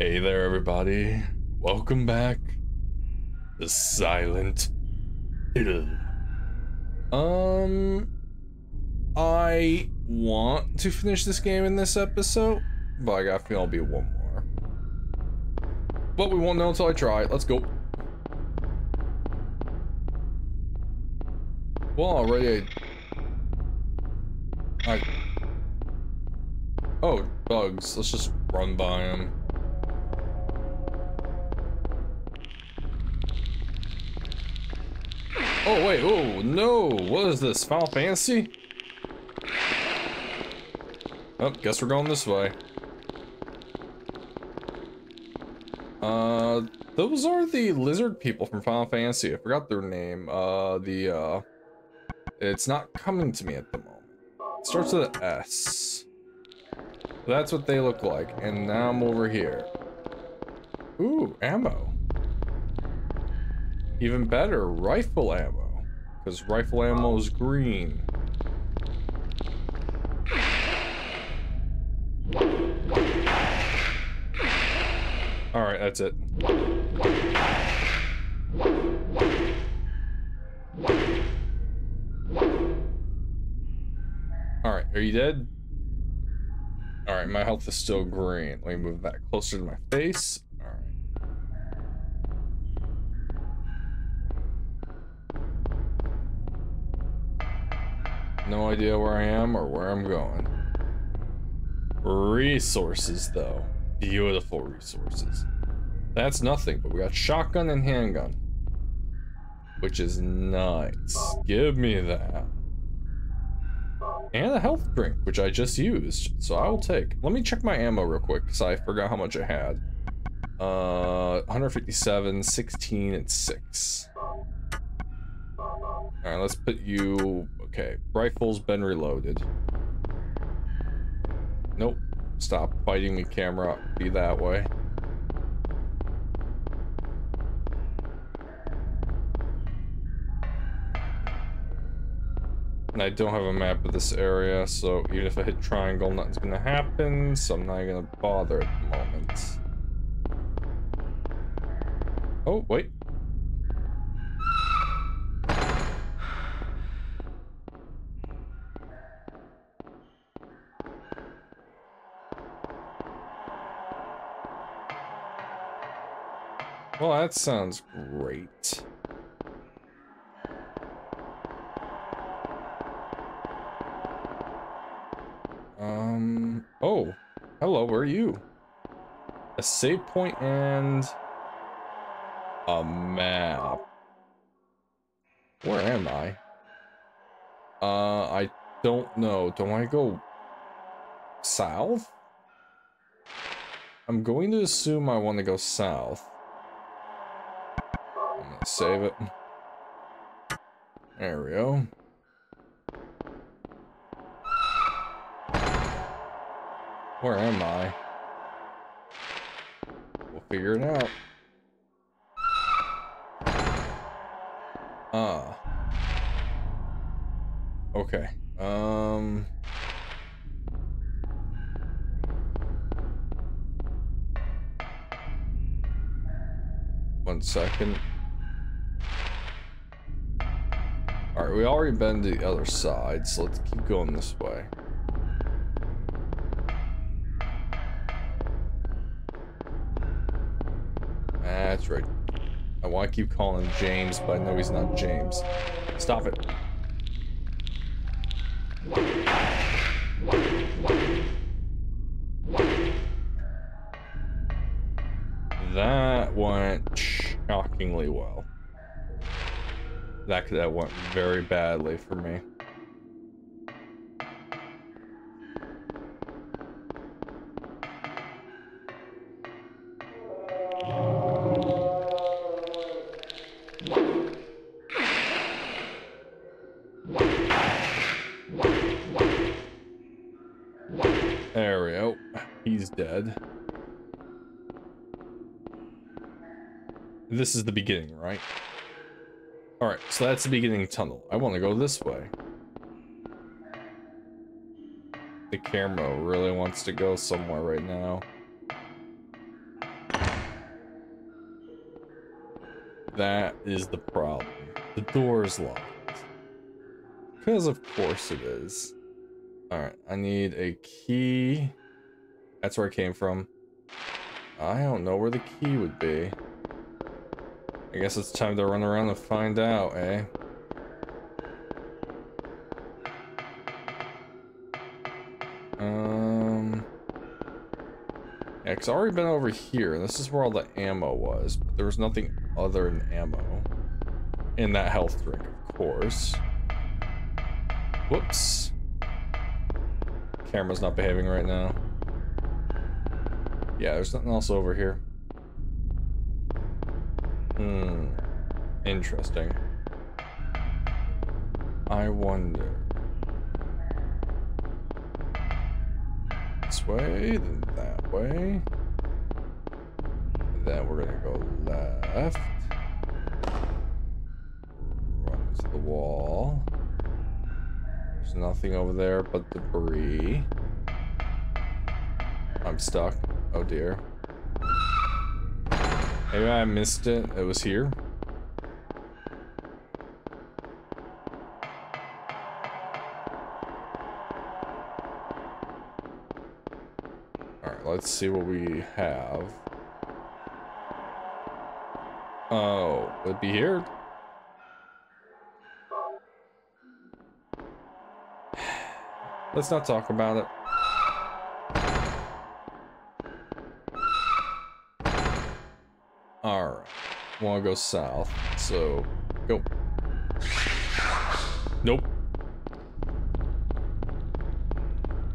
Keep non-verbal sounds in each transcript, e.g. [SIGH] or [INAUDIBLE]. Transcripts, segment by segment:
Hey there, everybody. Welcome back to Silent Hill. Um, I want to finish this game in this episode, but I got a feeling I'll be one more. But we won't know until I try. Let's go. Well, already I... I... Oh, bugs. Let's just run by them. Oh, wait, oh, no! What is this, Final Fantasy? Oh, guess we're going this way. Uh, those are the lizard people from Final Fantasy. I forgot their name. Uh, the, uh... It's not coming to me at the moment. It starts with an S. That's what they look like. And now I'm over here. Ooh, ammo. Even better, rifle ammo. Because rifle ammo is green. Alright, that's it. Alright, are you dead? Alright, my health is still green. Let me move that closer to my face. No idea where I am or where I'm going. Resources, though. Beautiful resources. That's nothing, but we got shotgun and handgun. Which is nice. Give me that. And a health drink, which I just used. So I will take. Let me check my ammo real quick, because I forgot how much I had. Uh, 157, 16, and 6. Alright, let's put you Okay, rifle's been reloaded. Nope. Stop fighting me, camera. Be that way. And I don't have a map of this area, so even if I hit triangle, nothing's gonna happen, so I'm not gonna bother at the moment. Oh, wait. Well, that sounds great. Um, oh, hello, where are you? A save point and a map. Where am I? Uh, I don't know. Don't I go south? I'm going to assume I want to go south. Save it. There we go. Where am I? We'll figure it out. Ah. Okay. Um... One second. Alright, we already been to the other side, so let's keep going this way. That's right. I want to keep calling him James, but I know he's not James. Stop it. That went shockingly well. That, that went very badly for me. There we go. He's dead. This is the beginning, right? Alright, so that's the beginning tunnel. I want to go this way. The camera really wants to go somewhere right now. That is the problem. The door is locked. Because of course it is. Alright, I need a key. That's where it came from. I don't know where the key would be. I guess it's time to run around and find out, eh? Um... Yeah, already been over here, this is where all the ammo was, but there was nothing other than ammo. In that health drink, of course. Whoops. Camera's not behaving right now. Yeah, there's nothing else over here. Hmm. Interesting. I wonder. This way, then that way. Then we're gonna go left. Run to the wall. There's nothing over there but debris. I'm stuck. Oh dear. Maybe I missed it. It was here. Alright, let's see what we have. Oh, would it be here? [SIGHS] Let's not talk about it. Wanna go south, so go. Nope.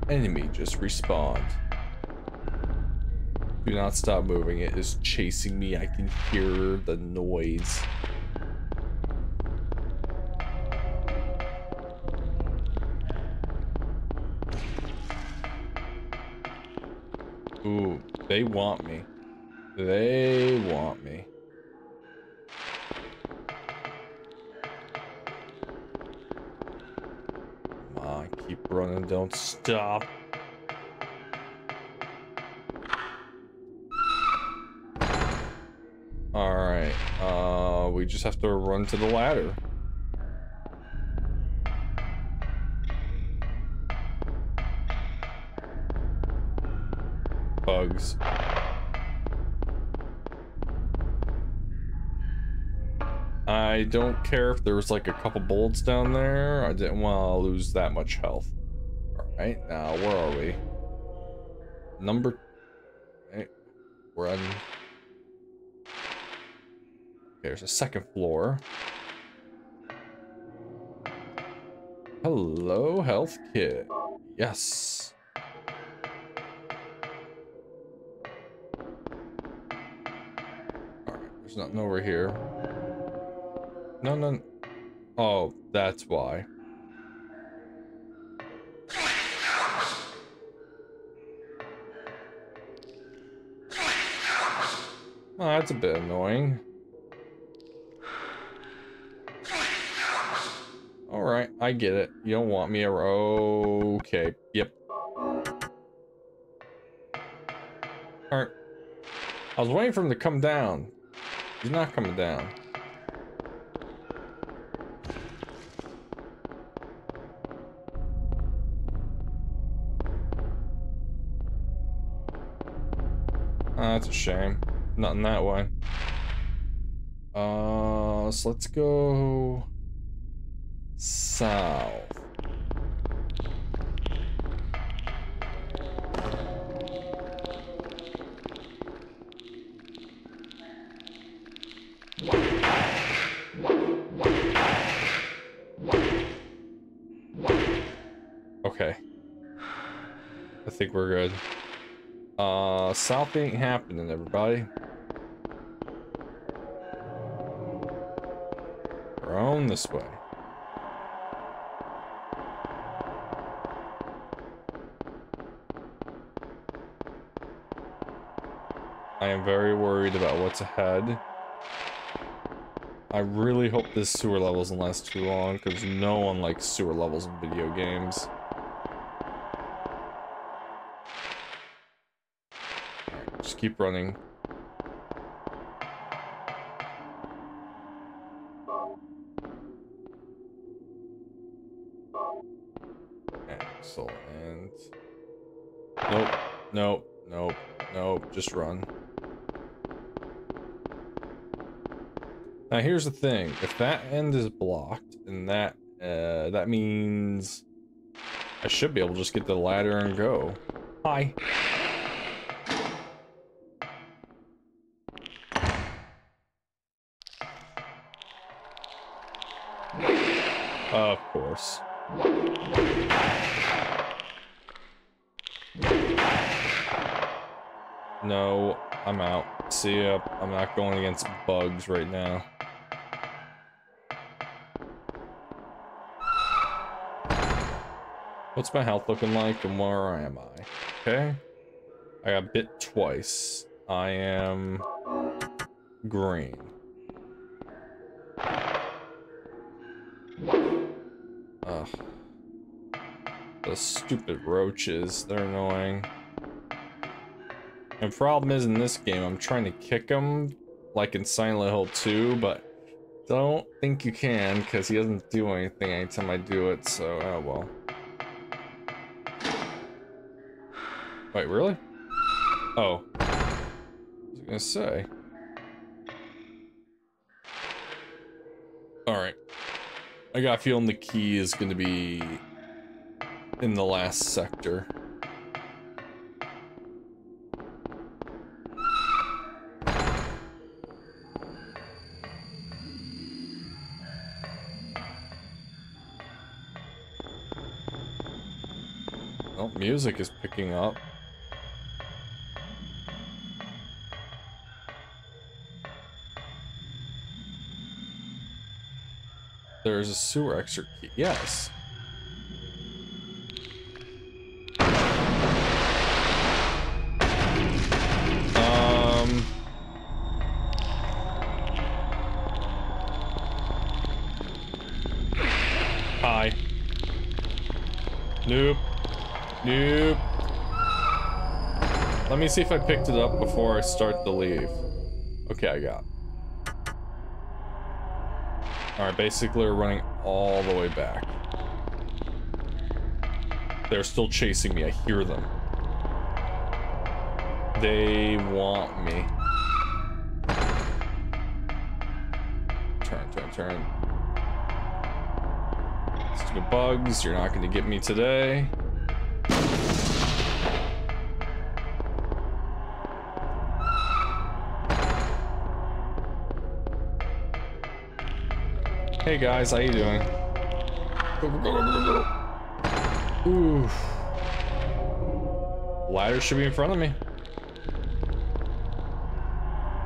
Enemy just respawned. Do not stop moving. It is chasing me. I can hear the noise. Stop. Alright, uh, we just have to run to the ladder. Bugs. I don't care if there was like a couple bullets down there. I didn't want to lose that much health. Alright, now where are we? Number... Right, run. There's a second floor. Hello, health kit. Yes. Alright, there's nothing over here. No, no. Oh, that's why. Oh, that's a bit annoying. Alright, I get it. You don't want me around. Okay, yep. Alright. I was waiting for him to come down. He's not coming down. Oh, that's a shame. Not in that way. Uh, so let's go south. Ain't happening, everybody. We're on this way. I am very worried about what's ahead. I really hope this sewer level doesn't last too long, because no one likes sewer levels in video games. Keep running. Excellent. Nope, nope, nope, nope, just run. Now here's the thing, if that end is blocked, and that, uh, that means I should be able to just get the ladder and go. Hi. See. I'm not going against bugs right now. What's my health looking like and where am I? Okay. I got bit twice. I am green. Ugh. The stupid roaches, they're annoying. And problem is in this game, I'm trying to kick him like in Silent Hill 2, but don't think you can because he doesn't do anything anytime I do it, so oh well. Wait, really? Oh. I was gonna say. Alright. I got a feeling the key is gonna be in the last sector. Music is picking up. There's a sewer exit key. Yes. See if I picked it up before I start the leave. Okay, I got. Alright, basically we're running all the way back. They're still chasing me, I hear them. They want me. Turn, turn, turn. Stupid bugs, you're not gonna get me today. Hey guys, how you doing? Ooh. Ladder should be in front of me.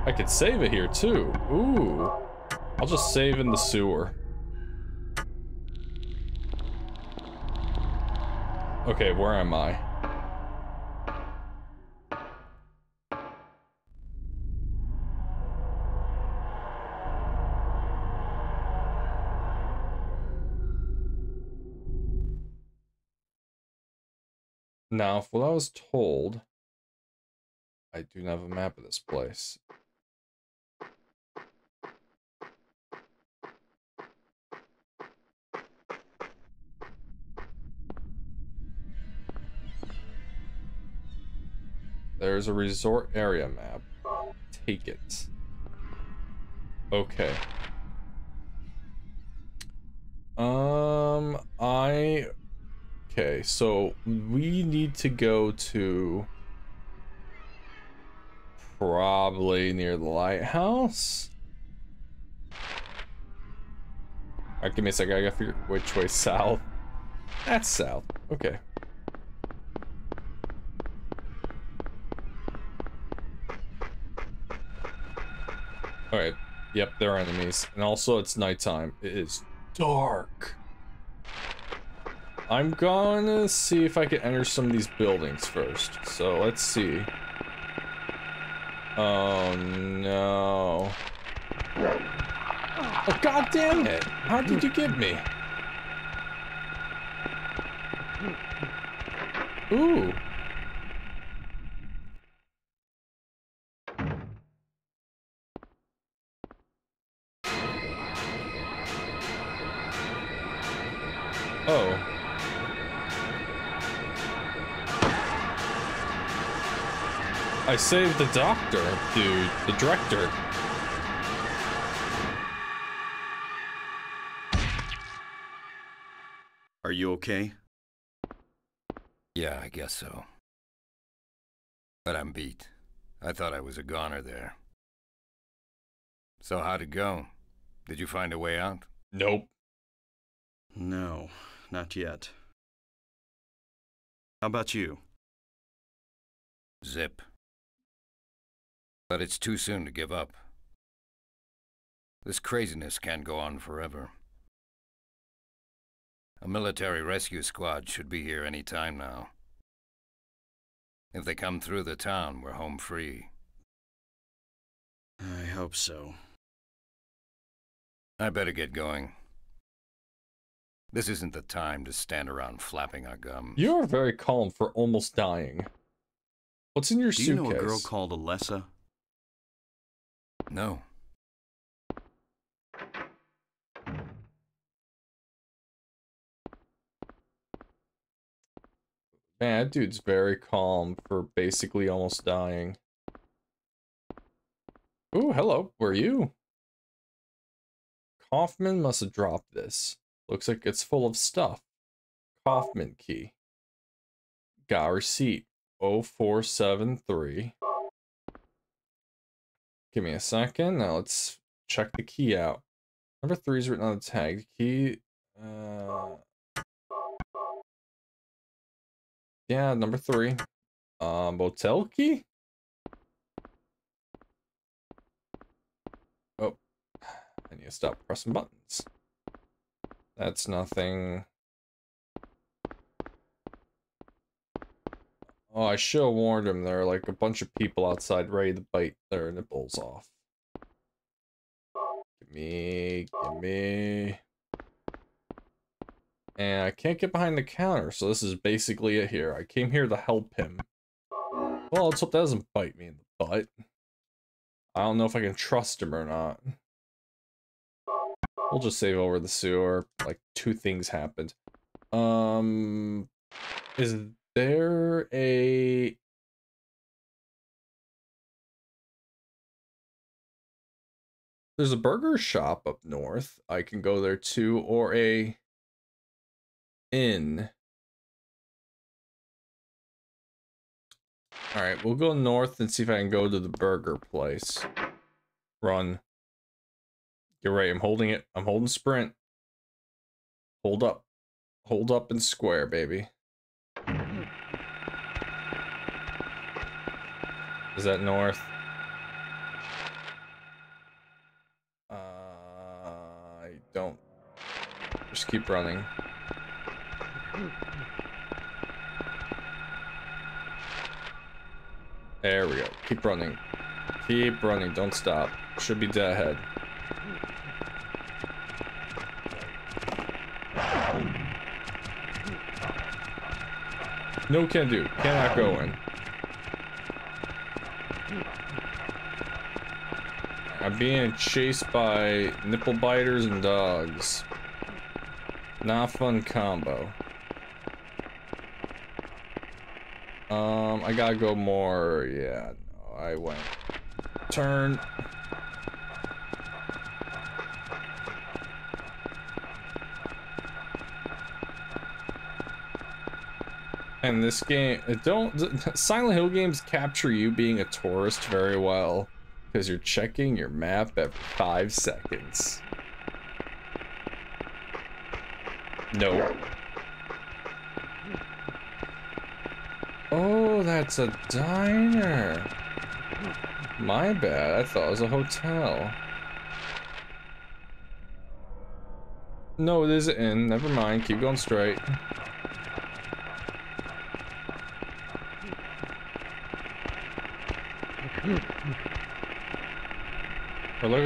I could save it here too. Ooh. I'll just save in the sewer. Okay, where am I? Now, if what I was told, I do not have a map of this place. There's a resort area map. Take it. Okay. Um, I Okay, so we need to go to probably near the lighthouse. Alright, give me a second. I gotta figure which way south. That's south. Okay. Alright. Yep, there are enemies. And also, it's nighttime. It is dark. I'm gonna see if I can enter some of these buildings first. So let's see. Oh no. Oh god damn it! How did you get me? Ooh. I saved the doctor, dude. The director. Are you okay? Yeah, I guess so. But I'm beat. I thought I was a goner there. So how'd it go? Did you find a way out? Nope. No, not yet. How about you? Zip. But it's too soon to give up. This craziness can't go on forever. A military rescue squad should be here any time now. If they come through the town, we're home free. I hope so. I better get going. This isn't the time to stand around flapping our gums. You are very calm for almost dying. What's in your Do suitcase? you know a girl called Alessa? No. Man, that dude's very calm for basically almost dying. Ooh, hello. Where are you? Kaufman must have dropped this. Looks like it's full of stuff. Kaufman key. Got receipt. 0473. Give me a second. Now let's check the key out. Number three is written on the tag. The key. Uh, yeah, number three. Um, motel key? Oh, I need to stop pressing buttons. That's nothing. Oh, I should have warned him there are like a bunch of people outside ready to bite their nipples off. Give me, give me. And I can't get behind the counter, so this is basically it here. I came here to help him. Well, let's hope that doesn't bite me in the butt. I don't know if I can trust him or not. We'll just save over the sewer. Like, two things happened. Um, is there a... There's a burger shop up north. I can go there too, or a inn. Alright, we'll go north and see if I can go to the burger place. Run. Get ready, I'm holding it. I'm holding sprint. Hold up. Hold up and square, baby. Is that north? Uh, I don't. Just keep running. There we go. Keep running. Keep running. Don't stop. Should be dead ahead. No can do. Cannot go in. I'm being chased by nipple biters and dogs. Not fun combo. Um, I gotta go more. Yeah, no, I went. Turn. And this game, it don't [LAUGHS] Silent Hill games capture you being a tourist very well because you're checking your map every five seconds. No. Oh, that's a diner. My bad. I thought it was a hotel. No, it is an inn. Never mind. Keep going straight.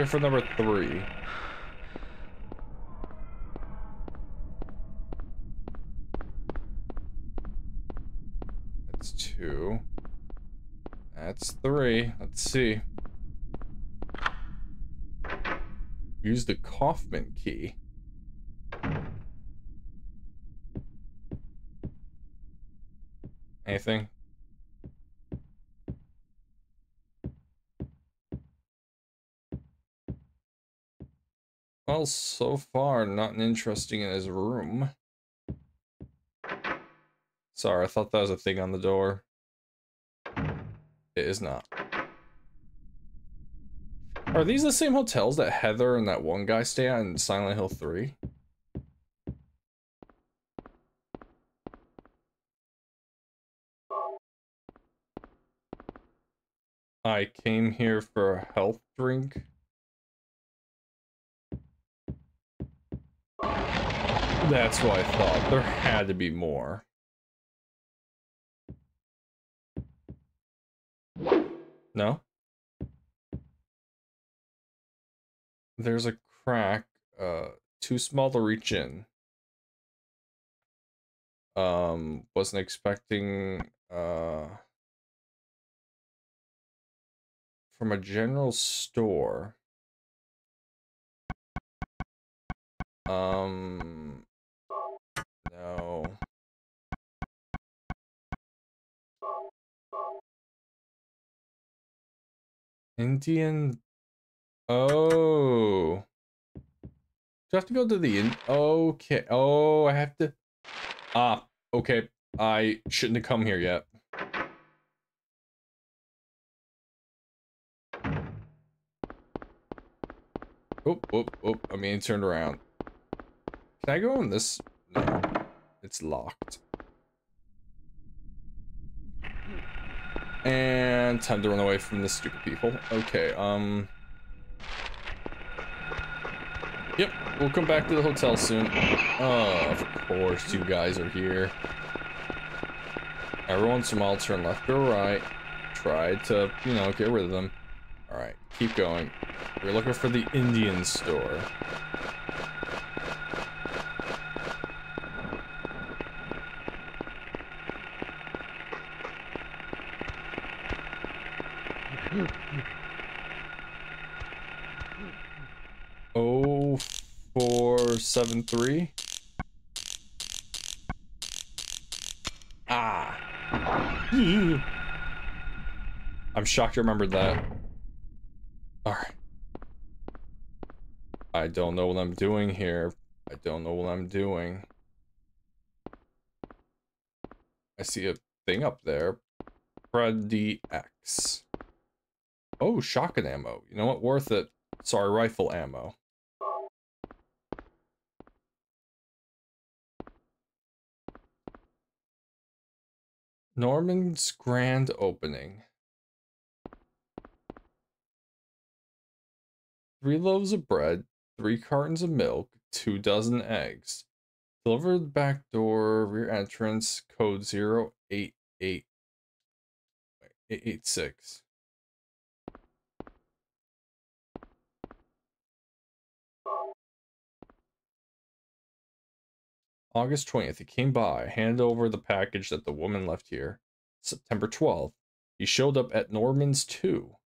looking for number three. That's two. That's three. Let's see. Use the Kaufman key. Anything? Well, so far, nothing interesting in his room. Sorry, I thought that was a thing on the door. It is not. Are these the same hotels that Heather and that one guy stay at in Silent Hill 3? I came here for a health drink. That's what I thought. There had to be more. No? There's a crack, uh, too small to reach in. Um, wasn't expecting, uh, from a general store. Um, Indian. Oh. Do I have to go to the in? Okay. Oh, I have to. Ah, okay. I shouldn't have come here yet. Oh, oh, oh, I'm being turned around. Can I go in this? No. It's locked. And time to run away from the stupid people. Okay, um... Yep, we'll come back to the hotel soon. Oh, of course you guys are here. Every once in a while, turn left or right. Try to, you know, get rid of them. Alright, keep going. We're looking for the Indian store. Oh, four, seven, three. Ah. I'm shocked you remembered that. Alright. I don't know what I'm doing here. I don't know what I'm doing. I see a thing up there. Freddy X. Oh, shotgun ammo. You know what? Worth it. Sorry, rifle ammo. Norman's grand opening. Three loaves of bread, three cartons of milk, two dozen eggs. Delivered back door, rear entrance, code 088 886. August 20th, he came by, handed over the package that the woman left here. September 12th, he showed up at Norman's too.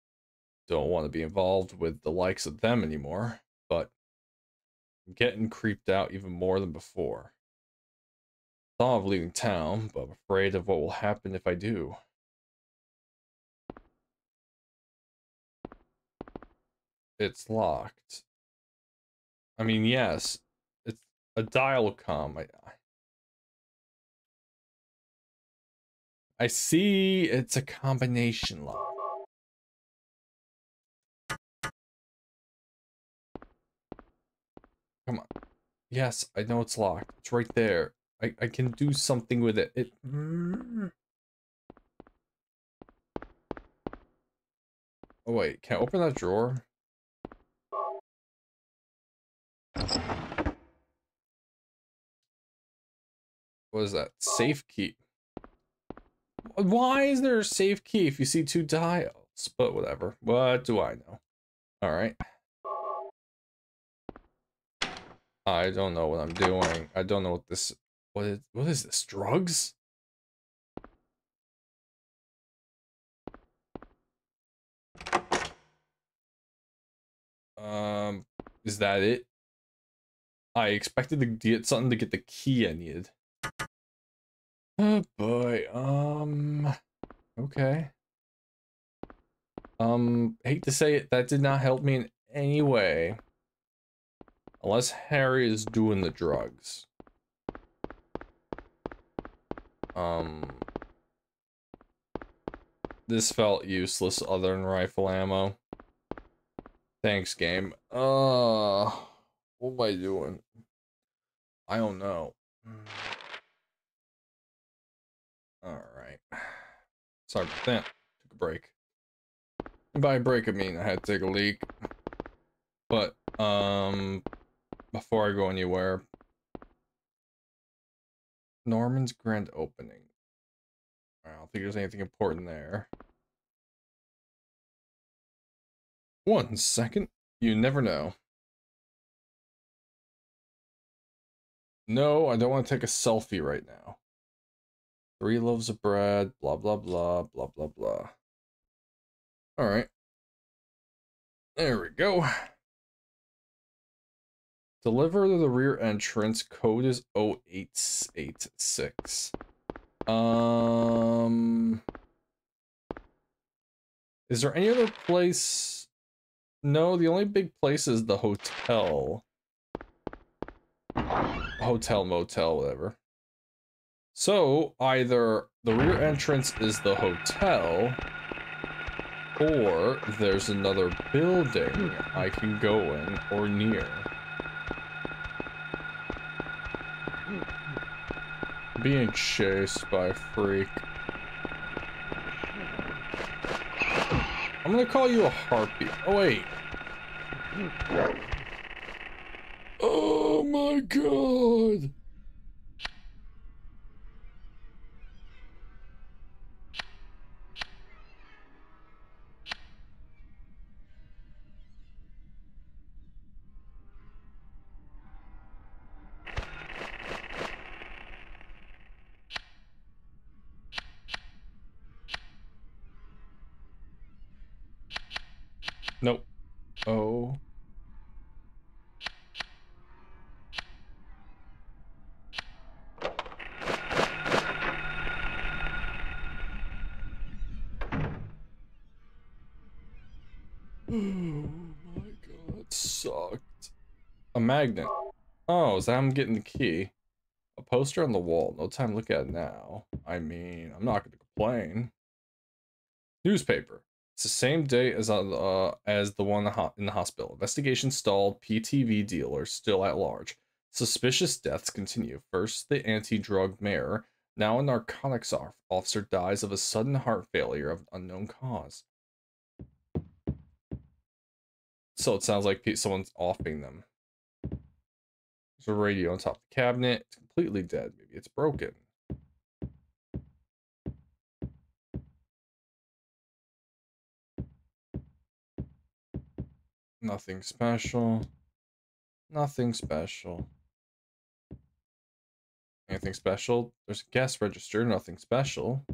Don't want to be involved with the likes of them anymore, but I'm getting creeped out even more than before. Thought of leaving town, but I'm afraid of what will happen if I do. It's locked. I mean, yes, a dial com. I, I see it's a combination lock. Come on. Yes, I know it's locked. It's right there. I, I can do something with it. It. Mm. Oh wait, can I open that drawer? What is that? Safe key. Why is there a safe key if you see two dials? But whatever. What do I know? Alright. I don't know what I'm doing. I don't know what this what is what is this? Drugs? Um is that it? I expected to get something to get the key I needed. Oh boy. Um. Okay. Um. Hate to say it, that did not help me in any way. Unless Harry is doing the drugs. Um. This felt useless other than rifle ammo. Thanks, game. Uh, what am I doing? I don't know. Alright. Sorry about that. Took a break. By break, I mean I had to take a leak. But, um, before I go anywhere, Norman's grand opening. I don't think there's anything important there. One second. You never know. No, I don't want to take a selfie right now. Three loaves of bread, blah, blah, blah, blah, blah, blah. All right. There we go. Deliver to the rear entrance. Code is 0886. Um... Is there any other place... No, the only big place is the hotel. Hotel, motel, whatever. So, either the rear entrance is the hotel, or there's another building I can go in or near. Being chased by a freak. I'm gonna call you a harpy. Oh, wait. Oh my god! Magnet. Oh, is that I'm getting the key? A poster on the wall. No time to look at it now. I mean, I'm not going to complain. Newspaper. It's the same day as uh, as the one in the hospital. Investigation stalled. PTV dealer still at large. Suspicious deaths continue. First, the anti-drug mayor. Now, a narcotics officer dies of a sudden heart failure of unknown cause. So it sounds like someone's offing them. There's a radio on top of the cabinet. It's completely dead. Maybe it's broken. Nothing special. Nothing special. Anything special? There's a guest register. Nothing special.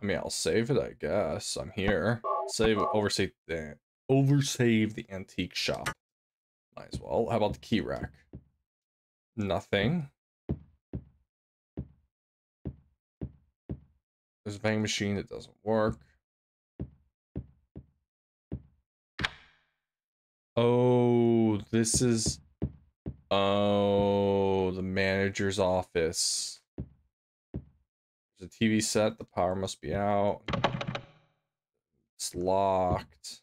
I mean, I'll save it, I guess. I'm here. Save, oversave the, oversave the antique shop. Might as well. How about the key rack? Nothing. There's a vending machine that doesn't work. Oh, this is... Oh, the manager's office. There's a TV set. The power must be out. It's locked.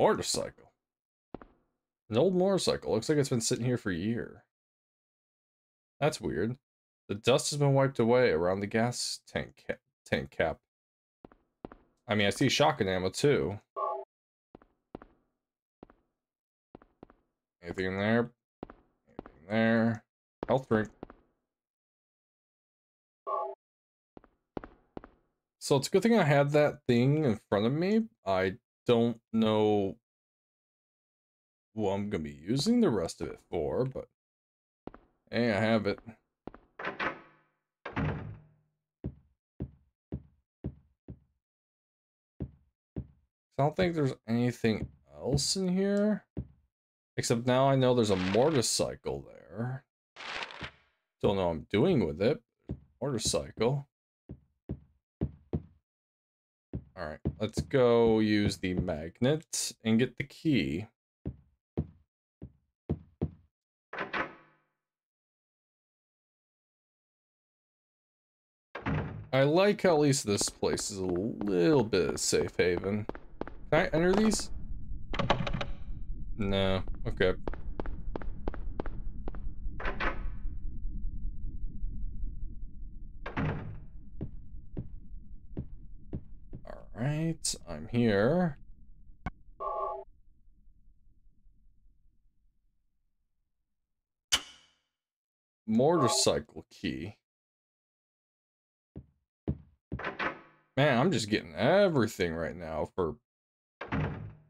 Motorcycle. An old motorcycle. Looks like it's been sitting here for a year. That's weird. The dust has been wiped away around the gas tank cap, tank cap. I mean, I see shotgun ammo too. Anything in there? Anything there? Health drink. So it's a good thing I had that thing in front of me. I don't know what I'm going to be using the rest of it for, but hey, I have it. I don't think there's anything else in here. Except now I know there's a motorcycle there. Don't know what I'm doing with it. Motorcycle. Alright, let's go use the magnet and get the key. I like how at least this place is a little bit safe haven. Can I enter these? No. Okay. Alright, I'm here. Motorcycle key. Man, I'm just getting everything right now for...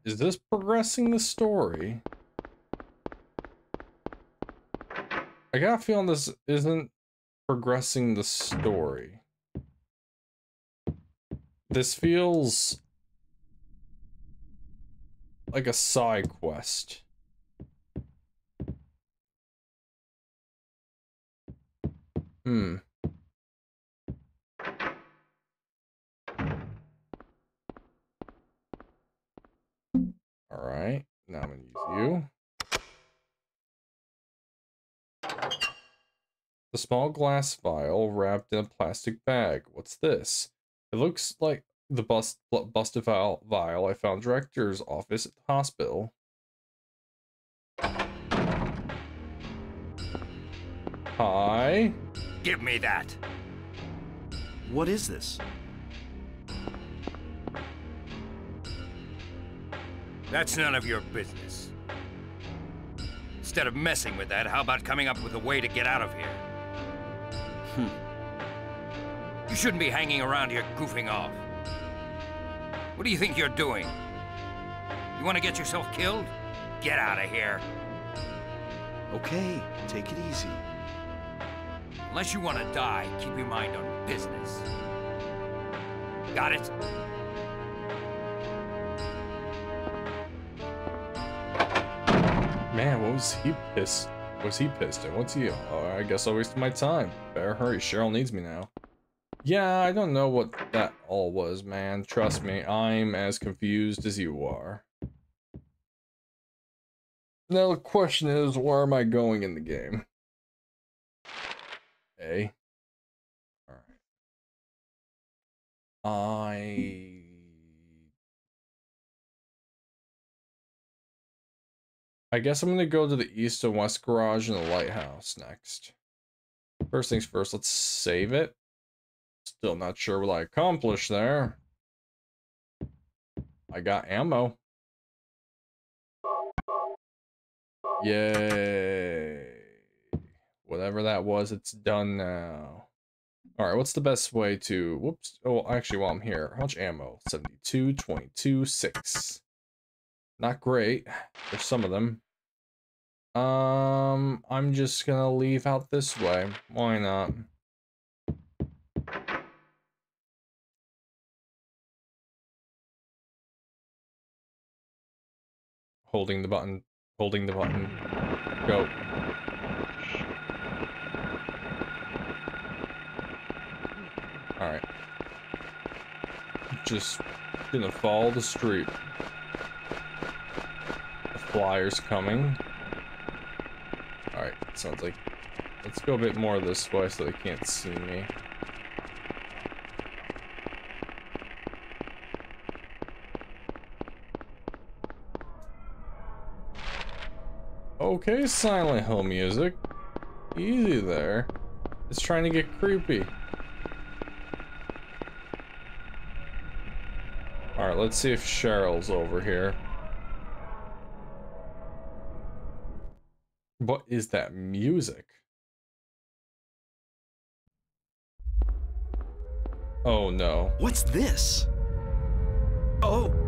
Is this progressing the story? I got a feeling this isn't progressing the story. This feels like a side quest. Hmm. All right, now I'm gonna use you. The small glass vial wrapped in a plastic bag. What's this? It looks like the bust, busted vial, vial I found director's office at the hospital. Hi. Give me that. What is this? That's none of your business. Instead of messing with that, how about coming up with a way to get out of here? Hmm. You shouldn't be hanging around here goofing off. What do you think you're doing? You want to get yourself killed? Get out of here. Okay, take it easy. Unless you want to die, keep your mind on business. Got it? Man, what was he pissed? Was he pissed? And what's he? Oh, I guess I wasted my time. Better hurry. Cheryl needs me now. Yeah, I don't know what that all was, man. Trust me, I'm as confused as you are. Now the question is, where am I going in the game? A. Alright. I... I guess I'm gonna go to the east and west garage and the lighthouse next. First things first, let's save it. Still not sure what I accomplished there. I got ammo. Yay. Whatever that was, it's done now. Alright, what's the best way to... Whoops. Oh, actually, while I'm here, how much ammo? 72, 22, 6. Not great. There's some of them. Um, I'm just gonna leave out this way. Why not? Holding the button. Holding the button. Go. Alright. Just gonna follow the street The flyers coming. Alright, sounds like... Let's go a bit more this way so they can't see me. Okay, Silent Hill music. Easy there. It's trying to get creepy. Alright, let's see if Cheryl's over here. What is that music? Oh no. What's this? Oh. Oh.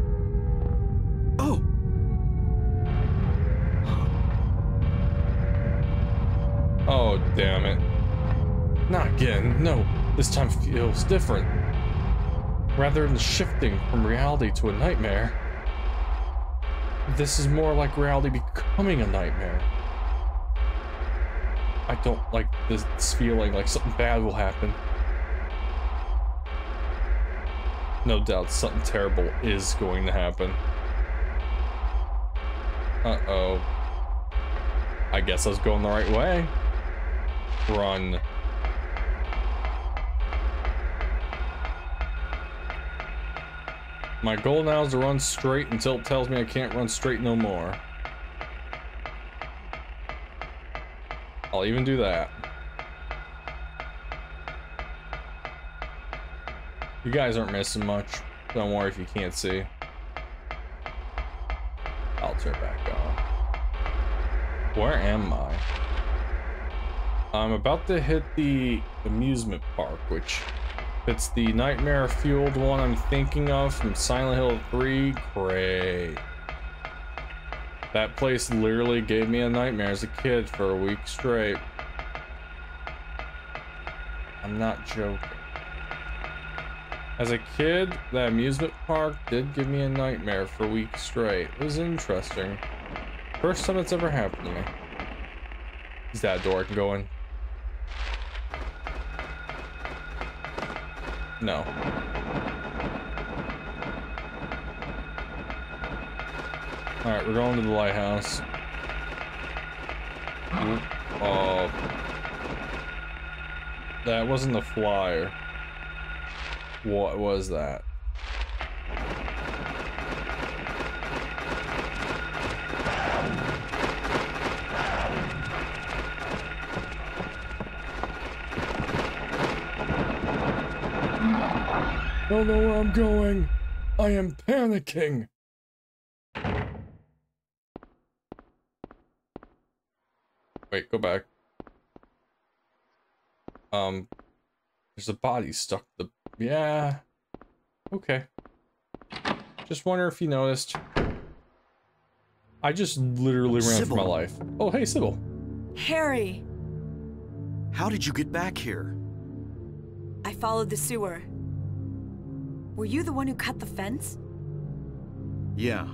Damn it. Not again. No, this time feels different. Rather than shifting from reality to a nightmare. this is more like reality becoming a nightmare. I don't like this feeling like something bad will happen. No doubt something terrible is going to happen. Uh-oh. I guess I was going the right way. Run. My goal now is to run straight until it tells me I can't run straight no more. I'll even do that. You guys aren't missing much. Don't worry if you can't see. I'll turn back on. Where am I? I'm about to hit the amusement park, which it's the nightmare fueled one I'm thinking of from Silent Hill 3, great. That place literally gave me a nightmare as a kid for a week straight. I'm not joking. As a kid, that amusement park did give me a nightmare for weeks straight. It was interesting. First time it's ever happened to me. Is that door I can go in? No. Alright, we're going to the lighthouse. Oh. That wasn't the flyer. What was that? I don't know where I'm going. I am panicking. Wait, go back. Um, there's a body stuck. The yeah. Okay. Just wonder if you noticed. I just literally ran for my life. Oh, hey, Cybil. Harry, How did you get back here? I followed the sewer. Were you the one who cut the fence? Yeah.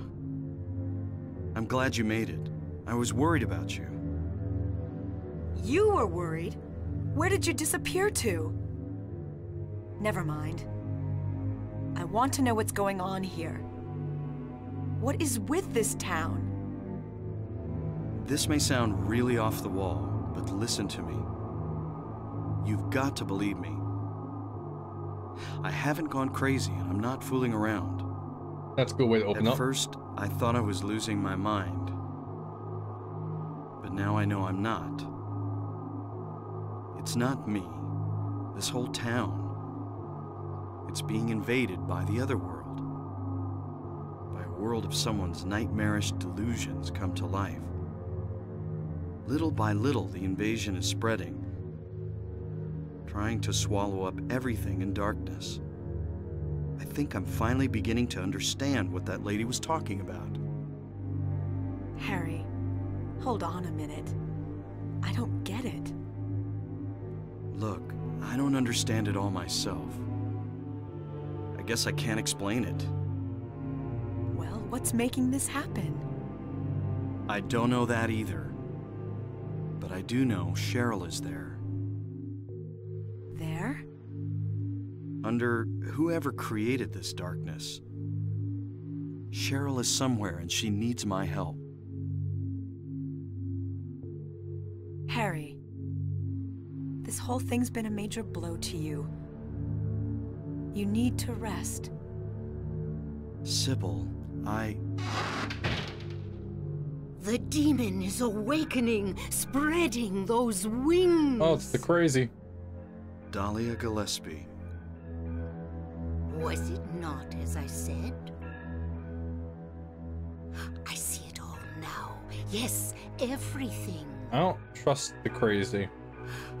I'm glad you made it. I was worried about you. You were worried. Where did you disappear to? Never mind. I want to know what's going on here. What is with this town? This may sound really off the wall, but listen to me. You've got to believe me. I haven't gone crazy and I'm not fooling around. That's a good way to open up. At first, I thought I was losing my mind. But now I know I'm not. It's not me. This whole town. It's being invaded by the other world. By a world of someone's nightmarish delusions come to life. Little by little, the invasion is spreading, trying to swallow up everything in darkness. I think I'm finally beginning to understand what that lady was talking about. Harry, hold on a minute. I don't get it. Look, I don't understand it all myself. I guess I can't explain it. Well, what's making this happen? I don't know that either. But I do know Cheryl is there. Under whoever created this darkness. Cheryl is somewhere and she needs my help. Harry, this whole thing's been a major blow to you. You need to rest. Cybil, I. The demon is awakening, spreading those wings. Oh, it's the crazy. Dahlia Gillespie. Was it not as I said? I see it all now. Yes, everything. I don't trust the crazy.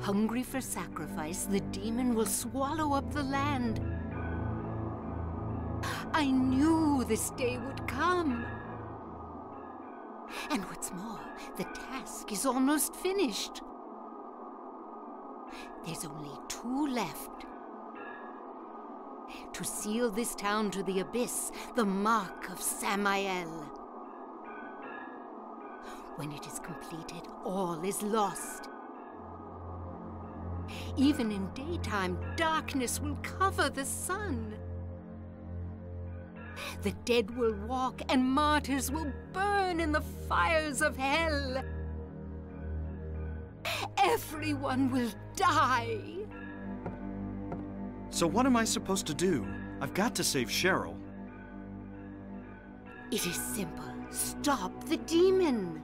Hungry for sacrifice, the demon will swallow up the land. I knew this day would come. And what's more, the task is almost finished. There's only two left. To seal this town to the abyss, the mark of Samael. When it is completed, all is lost. Even in daytime, darkness will cover the sun. The dead will walk, and martyrs will burn in the fires of hell. Everyone will die. So what am I supposed to do? I've got to save Cheryl. It is simple. Stop the demon.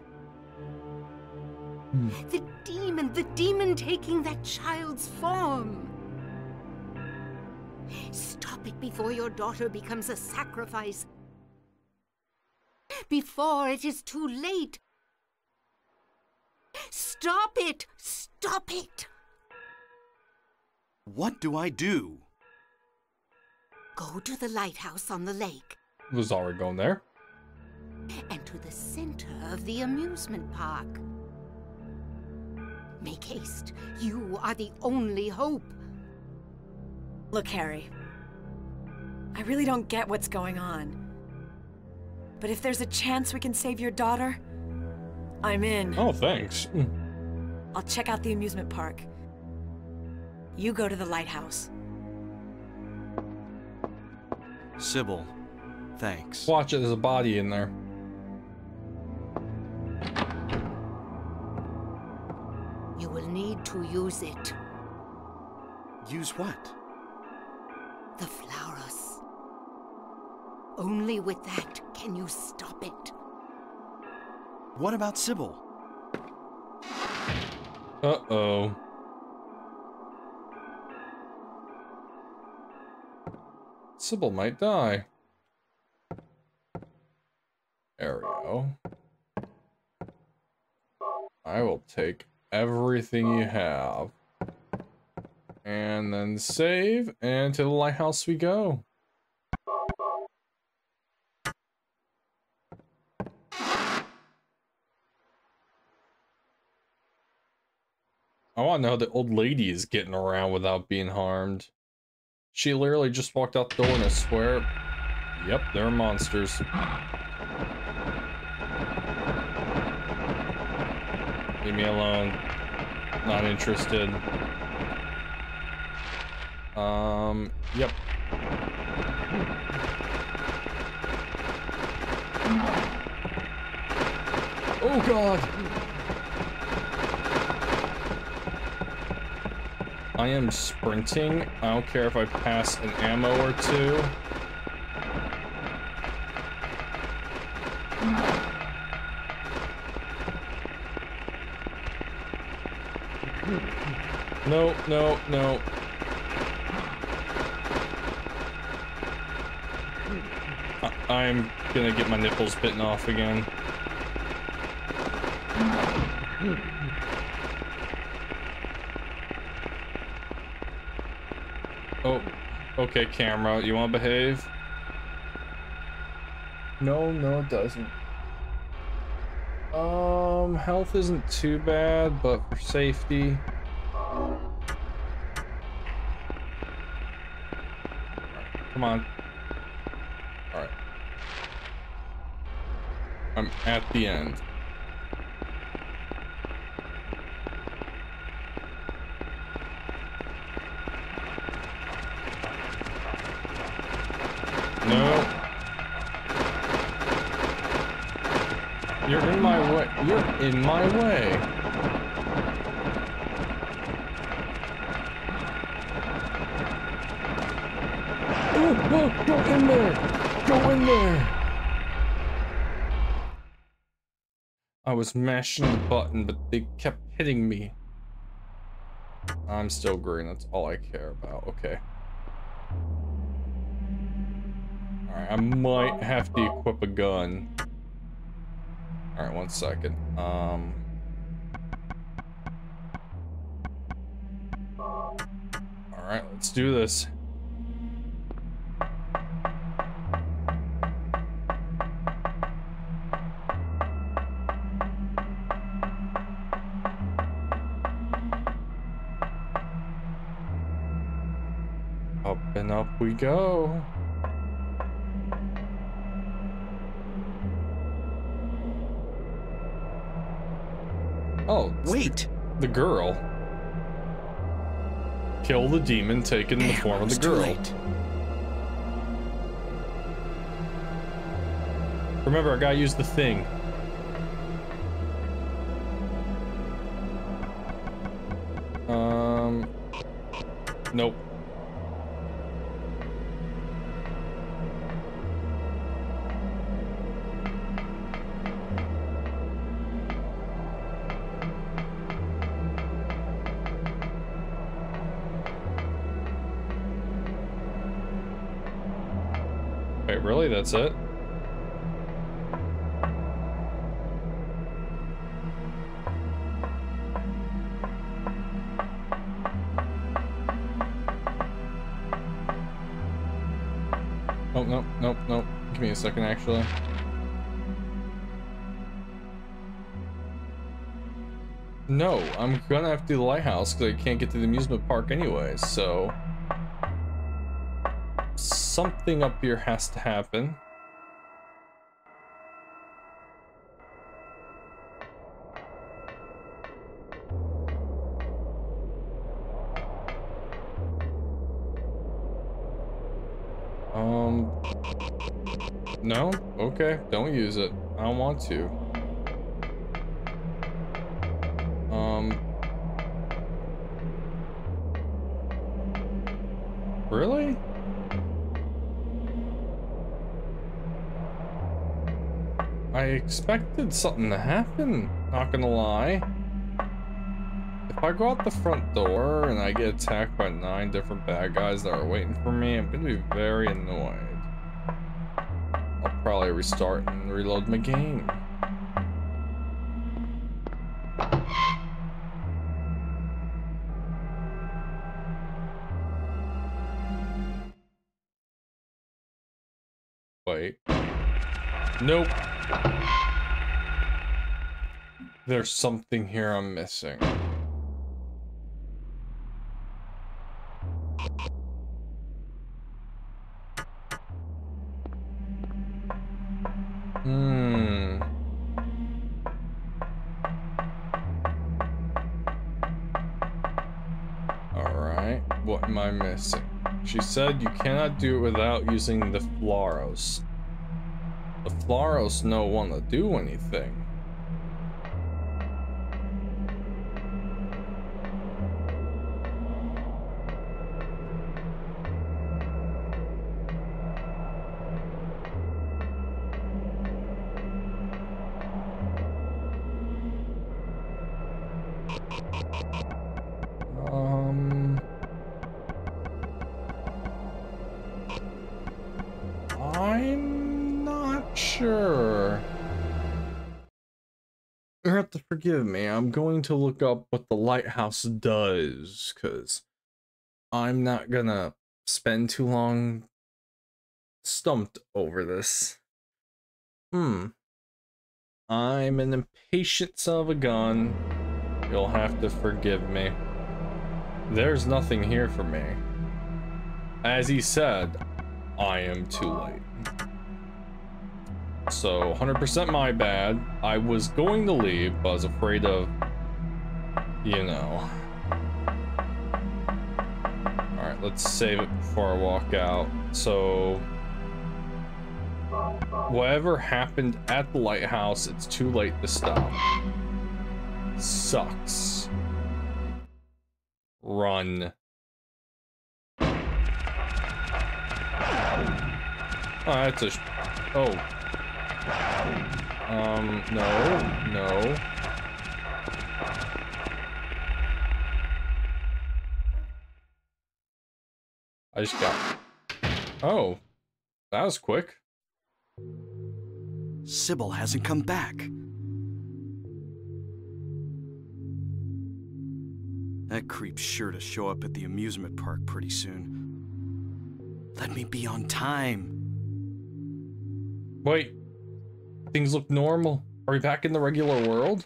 Hmm. The demon, the demon taking that child's form. Stop it before your daughter becomes a sacrifice. Before it is too late. Stop it! Stop it! What do I do? Go to the lighthouse on the lake Was already going there. and to the center of the amusement park. Make haste. You are the only hope. Look, Harry. I really don't get what's going on. But if there's a chance we can save your daughter, I'm in. Oh, thanks. Mm. I'll check out the amusement park. You go to the lighthouse. Cybil, thanks. Watch it, there's a body in there. You will need to use it. Use what? The flowers. Only with that can you stop it. What about Cybil? Uh-oh. Cybil might die. There we go. I will take everything you have. And then save, and to the lighthouse we go. I want to know how the old lady is getting around without being harmed. She literally just walked out the door and I swear, yep, they're monsters. Leave me alone. Not interested. Um, yep. Oh god! I am sprinting. I don't care if I pass an ammo or two. No, no, no. I I'm gonna get my nipples bitten off again. Oh, okay, camera. You want to behave? No, no, it doesn't. Um, health isn't too bad, but for safety. Come on. Alright. I'm at the end. No. You're in my way. You're in my way. Oh, oh, go in there. Go in there. I was mashing the button, but they kept hitting me. I'm still green. That's all I care about. Okay. Alright, I might have to equip a gun. Alright, one second. Um... Alright, let's do this. We go. Oh, Wait! the girl. Kill the demon taken in the form of the girl. Remember, I gotta use the thing. That's it? Oh, no, no, no. Give me a second, actually. No, I'm gonna have to do the lighthouse because I can't get to the amusement park anyway, so... Something up here has to happen. Um... No? Okay, don't use it. I don't want to. Expected something to happen, not gonna lie. If I go out the front door and I get attacked by nine different bad guys that are waiting for me, I'm gonna be very annoyed. I'll probably restart and reload my game. There's something here I'm missing. Hmm. Alright, what am I missing? She said you cannot do it without using the Flauros. The Flauros don't want to do anything. Forgive me. I'm going to look up what the lighthouse does, because I'm not gonna spend too long stumped over this. Hmm. I'm an impatient son of a gun. You'll have to forgive me. There's nothing here for me. As he said, I am too late. So, 100% my bad. I was going to leave, but I was afraid of, you know. Alright, let's save it before I walk out. So, whatever happened at the lighthouse, it's too late to stop. Sucks. Run. Oh, that's a. Oh. Um, no, no. I just got. Oh, that was quick. Cybil hasn't come back. That creep's sure to show up at the amusement park pretty soon. Let me be on time. Wait, things look normal. Are we back in the regular world?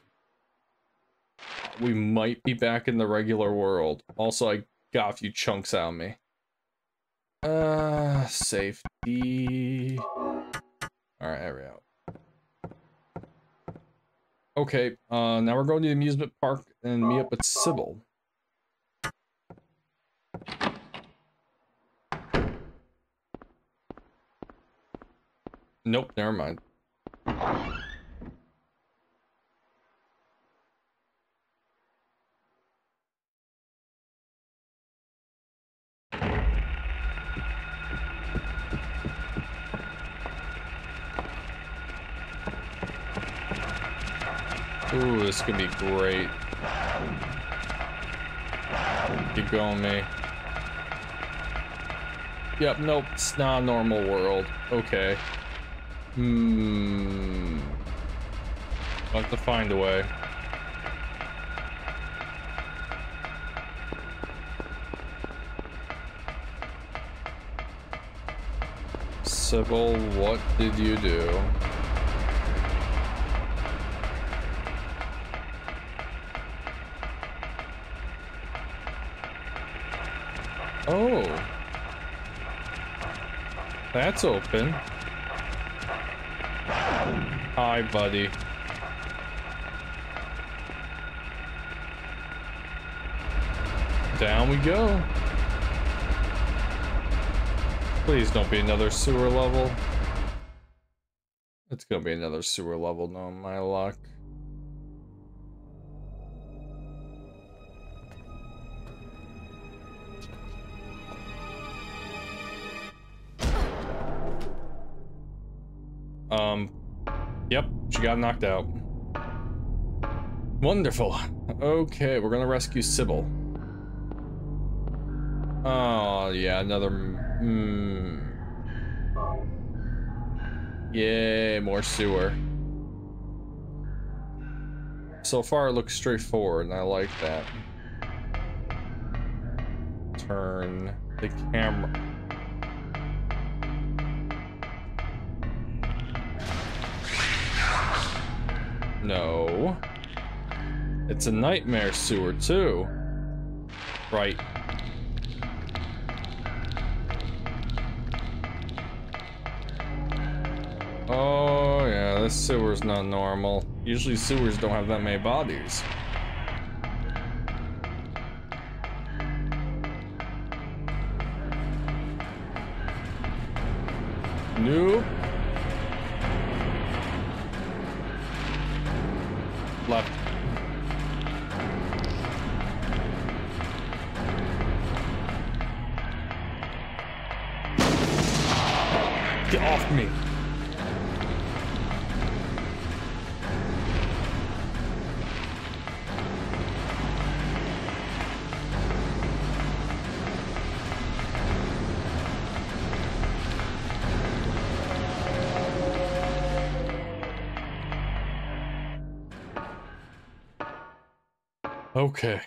We might be back in the regular world. Also, I got a few chunks out of me. Uh, safety. Alright, there we go. Okay, uh, now we're going to the amusement park and meet up with Cybil. Nope, never mind. Ooh, this could be great. Keep going, me. Yep, nope, it's not normal world. Okay. Hmm. I'll have to find a way. Cybil, what did you do? Oh. That's open. Hi, buddy. Down we go. Please don't be another sewer level. It's gonna be another sewer level, no my luck. She got knocked out. Wonderful. Okay, we're gonna rescue Cybil. Oh, yeah, another... Mm, Yay, more sewer. So far it looks straightforward, and I like that. Turn the camera. No. It's a nightmare sewer, too. Right. Oh, yeah, this sewer's not normal. Usually sewers don't have that many bodies. Nope. Okay.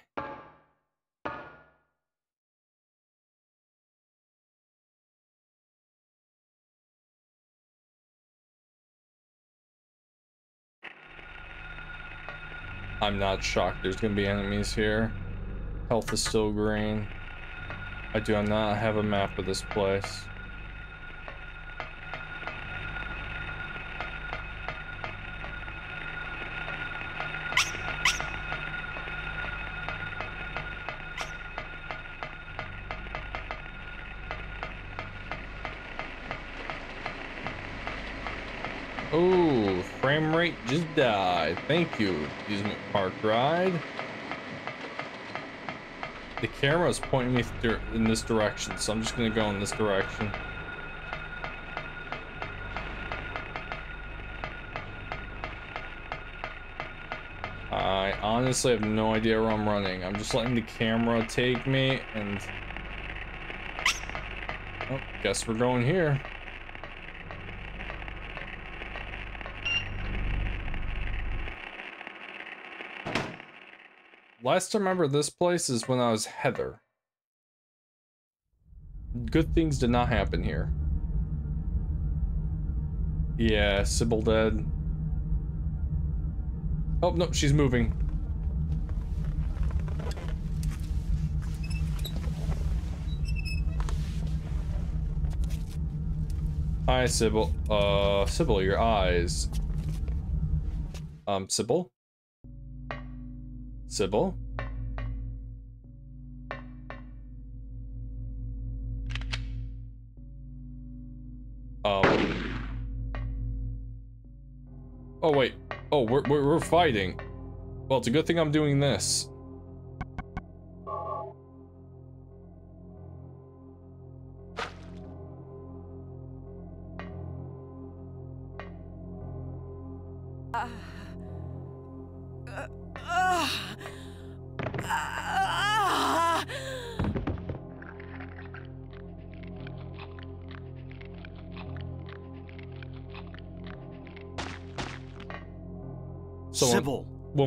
I'm not shocked there's gonna be enemies here. Health is still green. I do not have a map of this place. Oh, frame rate just died. Thank you, amusement park ride. The camera is pointing me in this direction, so I'm just gonna go in this direction. I honestly have no idea where I'm running. I'm just letting the camera take me, and... Oh, guess we're going here. Last I remember this place is when I was Heather. Good things did not happen here. Yeah, Cybil dead. Oh, no, she's moving. Hi, Cybil. Uh, Cybil, your eyes. Um, Cybil? Cybil? Um. Oh wait. Oh, we're we're, we're fighting. Well, it's a good thing I'm doing this.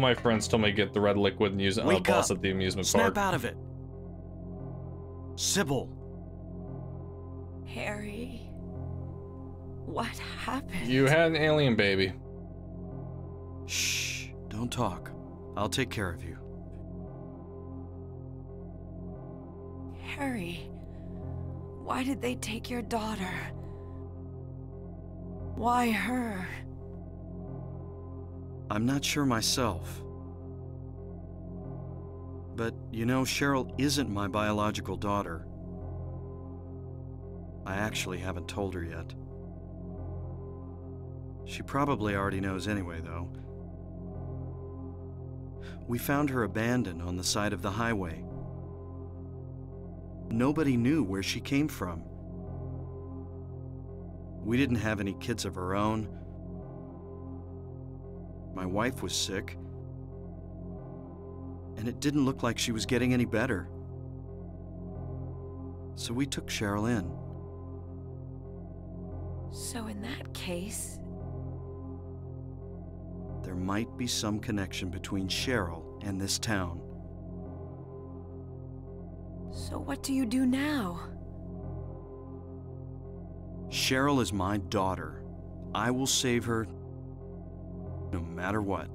My friends told me to get the red liquid and use it on a Wake boss up. at the amusement snap park. out of it. Cybil, Harry. What happened? You had an alien baby. shh, don't talk. I'll take care of you. Harry. Why did they take your daughter? Why her? I'm not sure myself. But, you know, Cheryl isn't my biological daughter. I actually haven't told her yet. She probably already knows anyway, though. We found her abandoned on the side of the highway. Nobody knew where she came from. We didn't have any kids of our own. My wife was sick, and it didn't look like she was getting any better. So we took Cheryl in. So in that case, There might be some connection between Cheryl and this town. so what do you do now? Cheryl is my daughter. I will save her no matter what.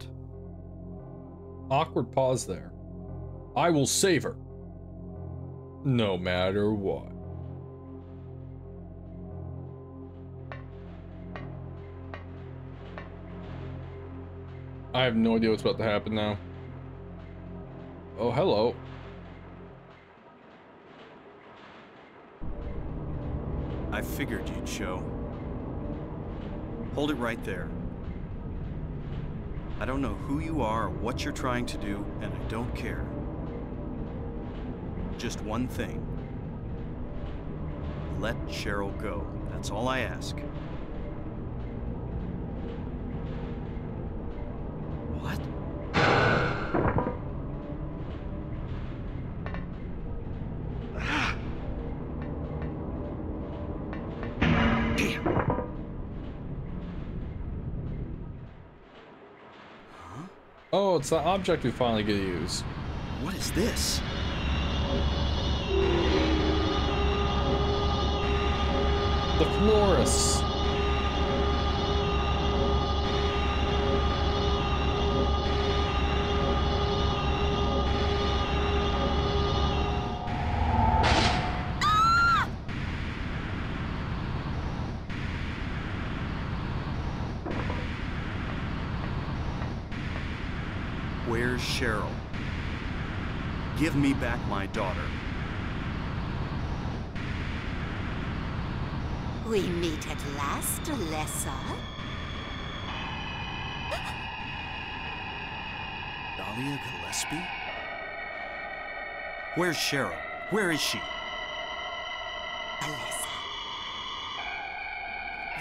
Awkward pause there. I will save her. No matter what. I have no idea what's about to happen now. Oh, hello. I figured you'd show. Hold it right there. I don't know who you are or what you're trying to do, and I don't care. Just one thing. Let Cheryl go. That's all I ask. It's the object we finally get to use. What is this? The Flauros. Where's Cheryl? Give me back my daughter. We meet at last, Alessa. Dahlia Gillespie? Where's Cheryl? Where is she? Alessa.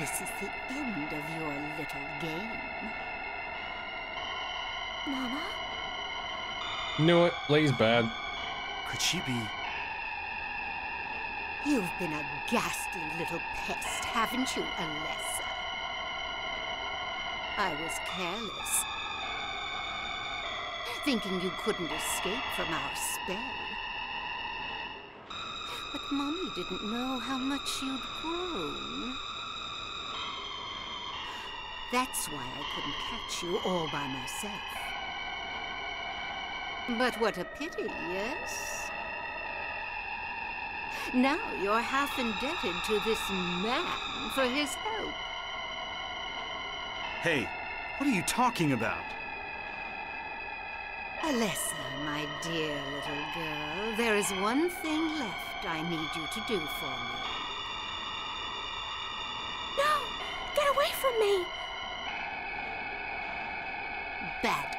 This is the end of your little game. Mama? Knew it. Lay's bad. Could she be? You've been a ghastly little pest, haven't you, Alessa? I was careless. Thinking you couldn't escape from our spell. But Mommy didn't know how much you'd grown. That's why I couldn't catch you all by myself. But what a pity, yes? Now you're half indebted to this man for his help. Hey, what are you talking about? Alessa, my dear little girl, there is one thing left I need you to do for me. No! Get away from me! Bad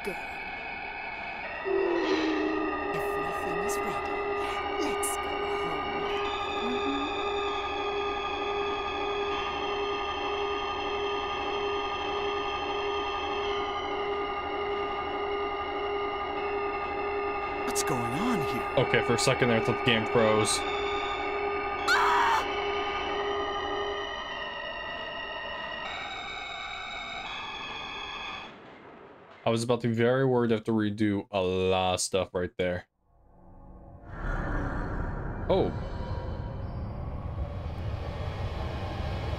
Okay, for a second there, I thought the game froze. I was about to be very worried to have to redo a lot of stuff right there. Oh.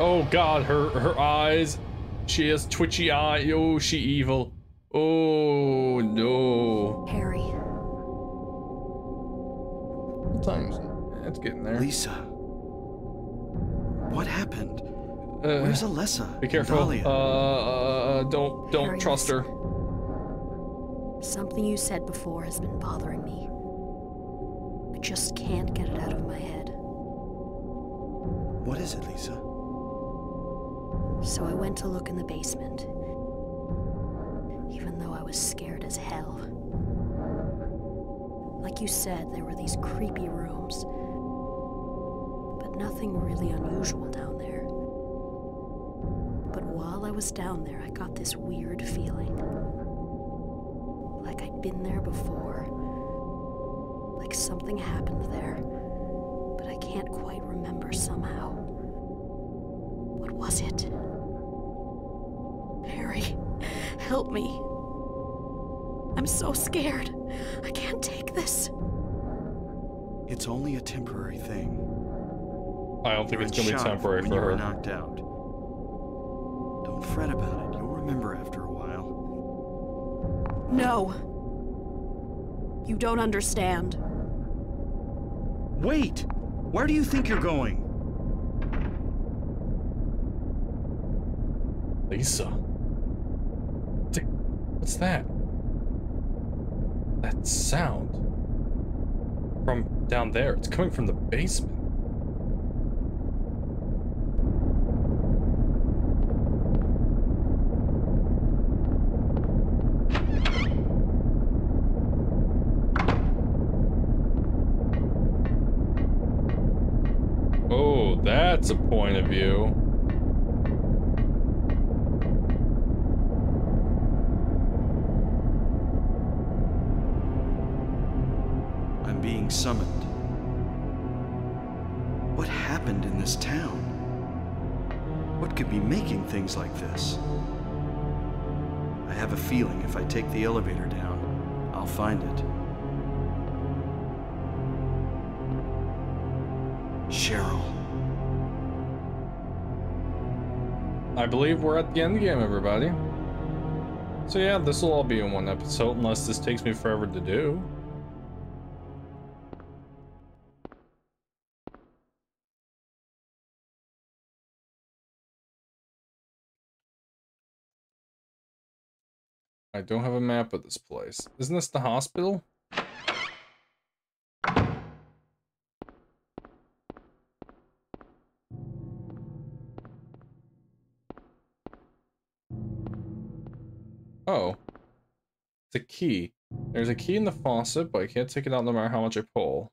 Oh god, her her eyes. She has twitchy eye. Oh, she evil. Oh no. Times. It's getting there. Lisa. What happened? Uh, Where's Alessa? Be careful. Dahlia? Uh, uh, don't don't Harry, trust her. something you said before has been bothering me. I just can't get it out of my head. What is it, Lisa? So I went to look in the basement, even though I was scared as hell. Like you said, there were these creepy rooms, but nothing really unusual down there. But while I was down there, I got this weird feeling. Like I'd been there before. Like something happened there, but I can't quite remember somehow. What was it? Harry, [LAUGHS] help me. I'm so scared. I can't take this. It's only a temporary thing. I don't think You're it's gonna be shock temporary when for you were her. knocked out. Don't fret about it. You'll remember after a while. No. You don't understand. Wait! Where do you think you're going? Lisa. Di- What's that? Sound. From down there. It's coming from the basement. The elevator down, I'll find it. Cheryl. I believe we're at the end game, everybody. So yeah, this will all be in one episode, unless this takes me forever to do. I don't have a map of this place. Isn't this the hospital? Oh. It's a key. There's a key in the faucet, but I can't take it out no matter how much I pull.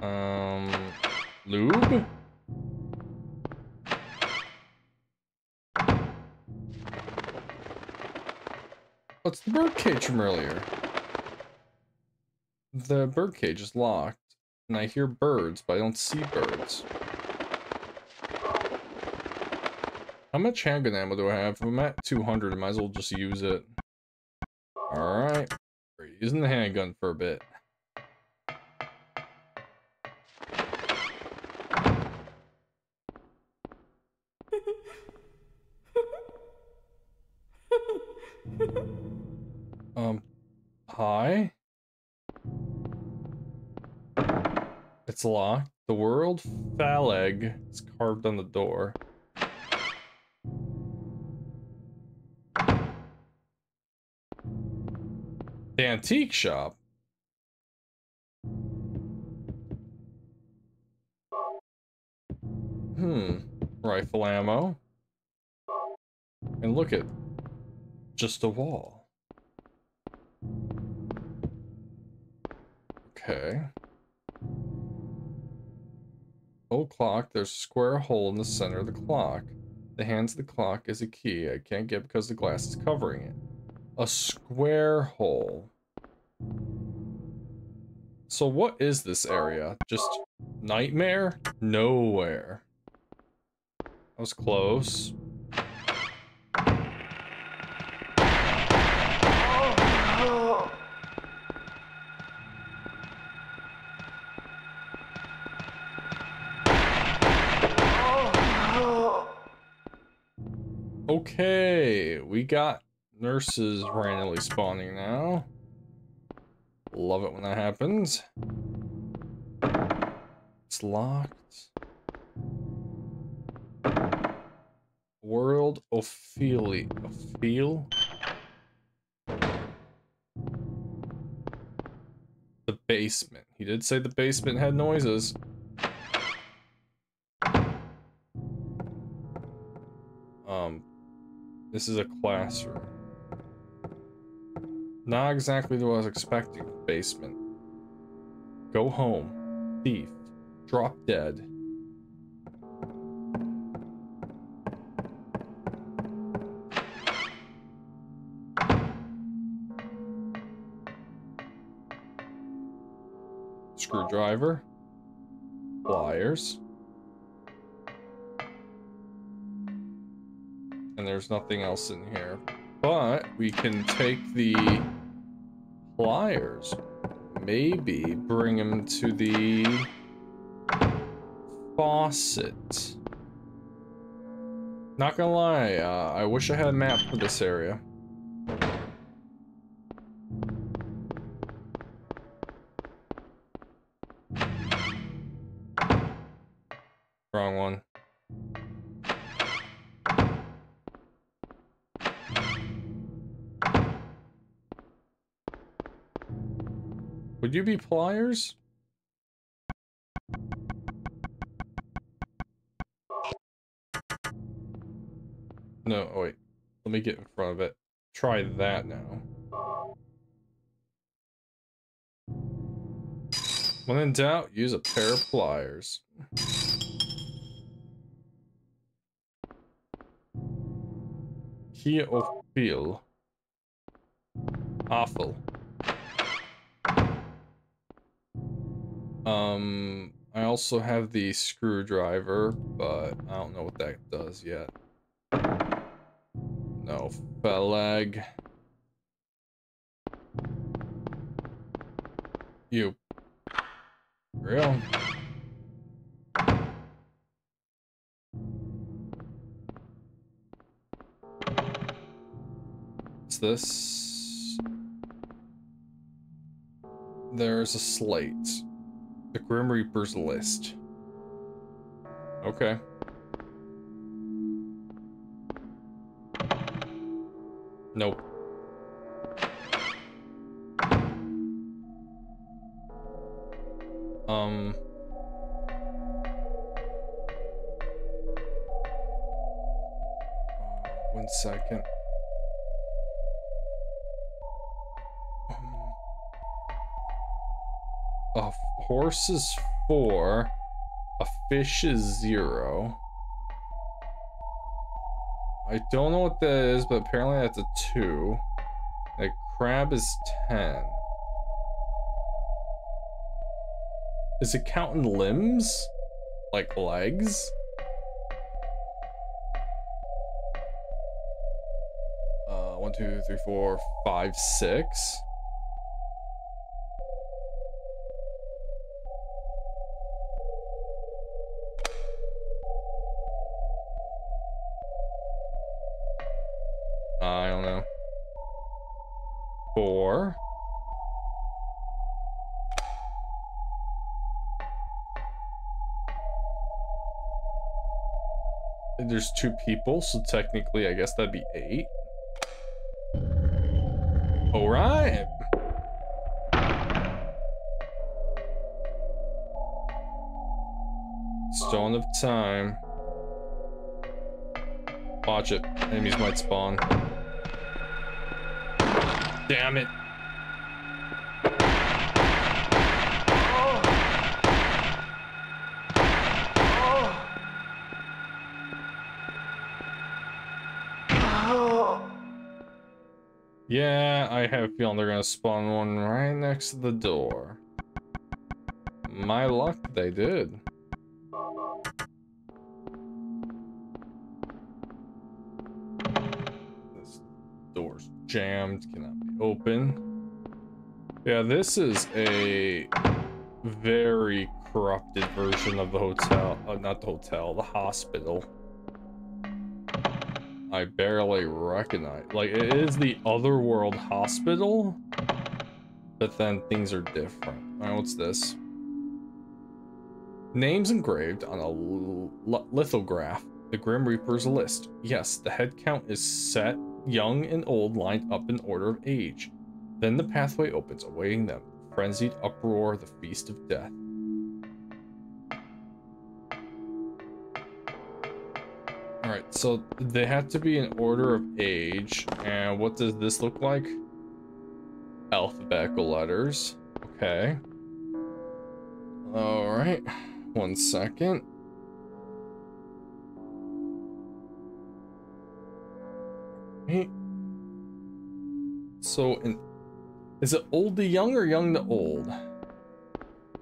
Um, lube? What's the birdcage from earlier? The birdcage is locked, and I hear birds, but I don't see birds. How much handgun ammo do I have? If I'm at 200, I might as well just use it. Alright. Using the handgun for a bit. It's locked. The world phaleg is carved on the door. The antique shop. Hmm. Rifle ammo. And look at just a wall. Okay. Old clock, there's a square hole in the center of the clock. The hands of the clock is a key I can't get because the glass is covering it. A square hole. So what is this area? Just nightmare? Nowhere. That was close. Okay, we got nurses randomly spawning now. Love it when that happens. It's locked. World Ophelia. Ophel? The basement. He did say the basement had noises. This is a classroom. Not exactly what I was expecting. Basement. Go home. Thief. Drop dead. Screwdriver. Pliers. And there's nothing else in here. But we can take the pliers. Maybe bring them to the faucet. Not gonna lie, uh, I wish I had a map for this area. You be pliers? No, oh wait. Let me get in front of it. Try that now. When in doubt, use a pair of pliers. Kia of feel. Awful. Um, I also have the screwdriver, but I don't know what that does yet. No, Phaleg. You. Real? What's this? There's a slate. The Grim Reaper's list. Okay. Nope. Um. One second. Horse is four. A fish is zero. I don't know what that is, but apparently that's a two. A crab is ten. Is it counting limbs? Like legs? Uh, one, two, three, four, five, six. two people, so technically I guess that'd be eight. All right. Stone of Time. Watch it. Enemies might spawn. Damn it. Yeah, I have a feeling they're gonna spawn one right next to the door. My luck, they did. This door's jammed, cannot be open. Yeah, this is a very corrupted version of the hotel. Uh, not the hotel, the hospital. I barely recognize. Like, it is the Otherworld Hospital, but then things are different. Alright, what's this? Names engraved on a lithograph. The Grim Reaper's list. Yes, the head count is set, young and old lined up in order of age. Then the pathway opens, awaiting them. Frenzied uproar, the feast of death. Alright, so they have to be in order of age. And what does this look like? Alphabetical letters. Okay. Alright. One second. So, in, is it old to young or young to old?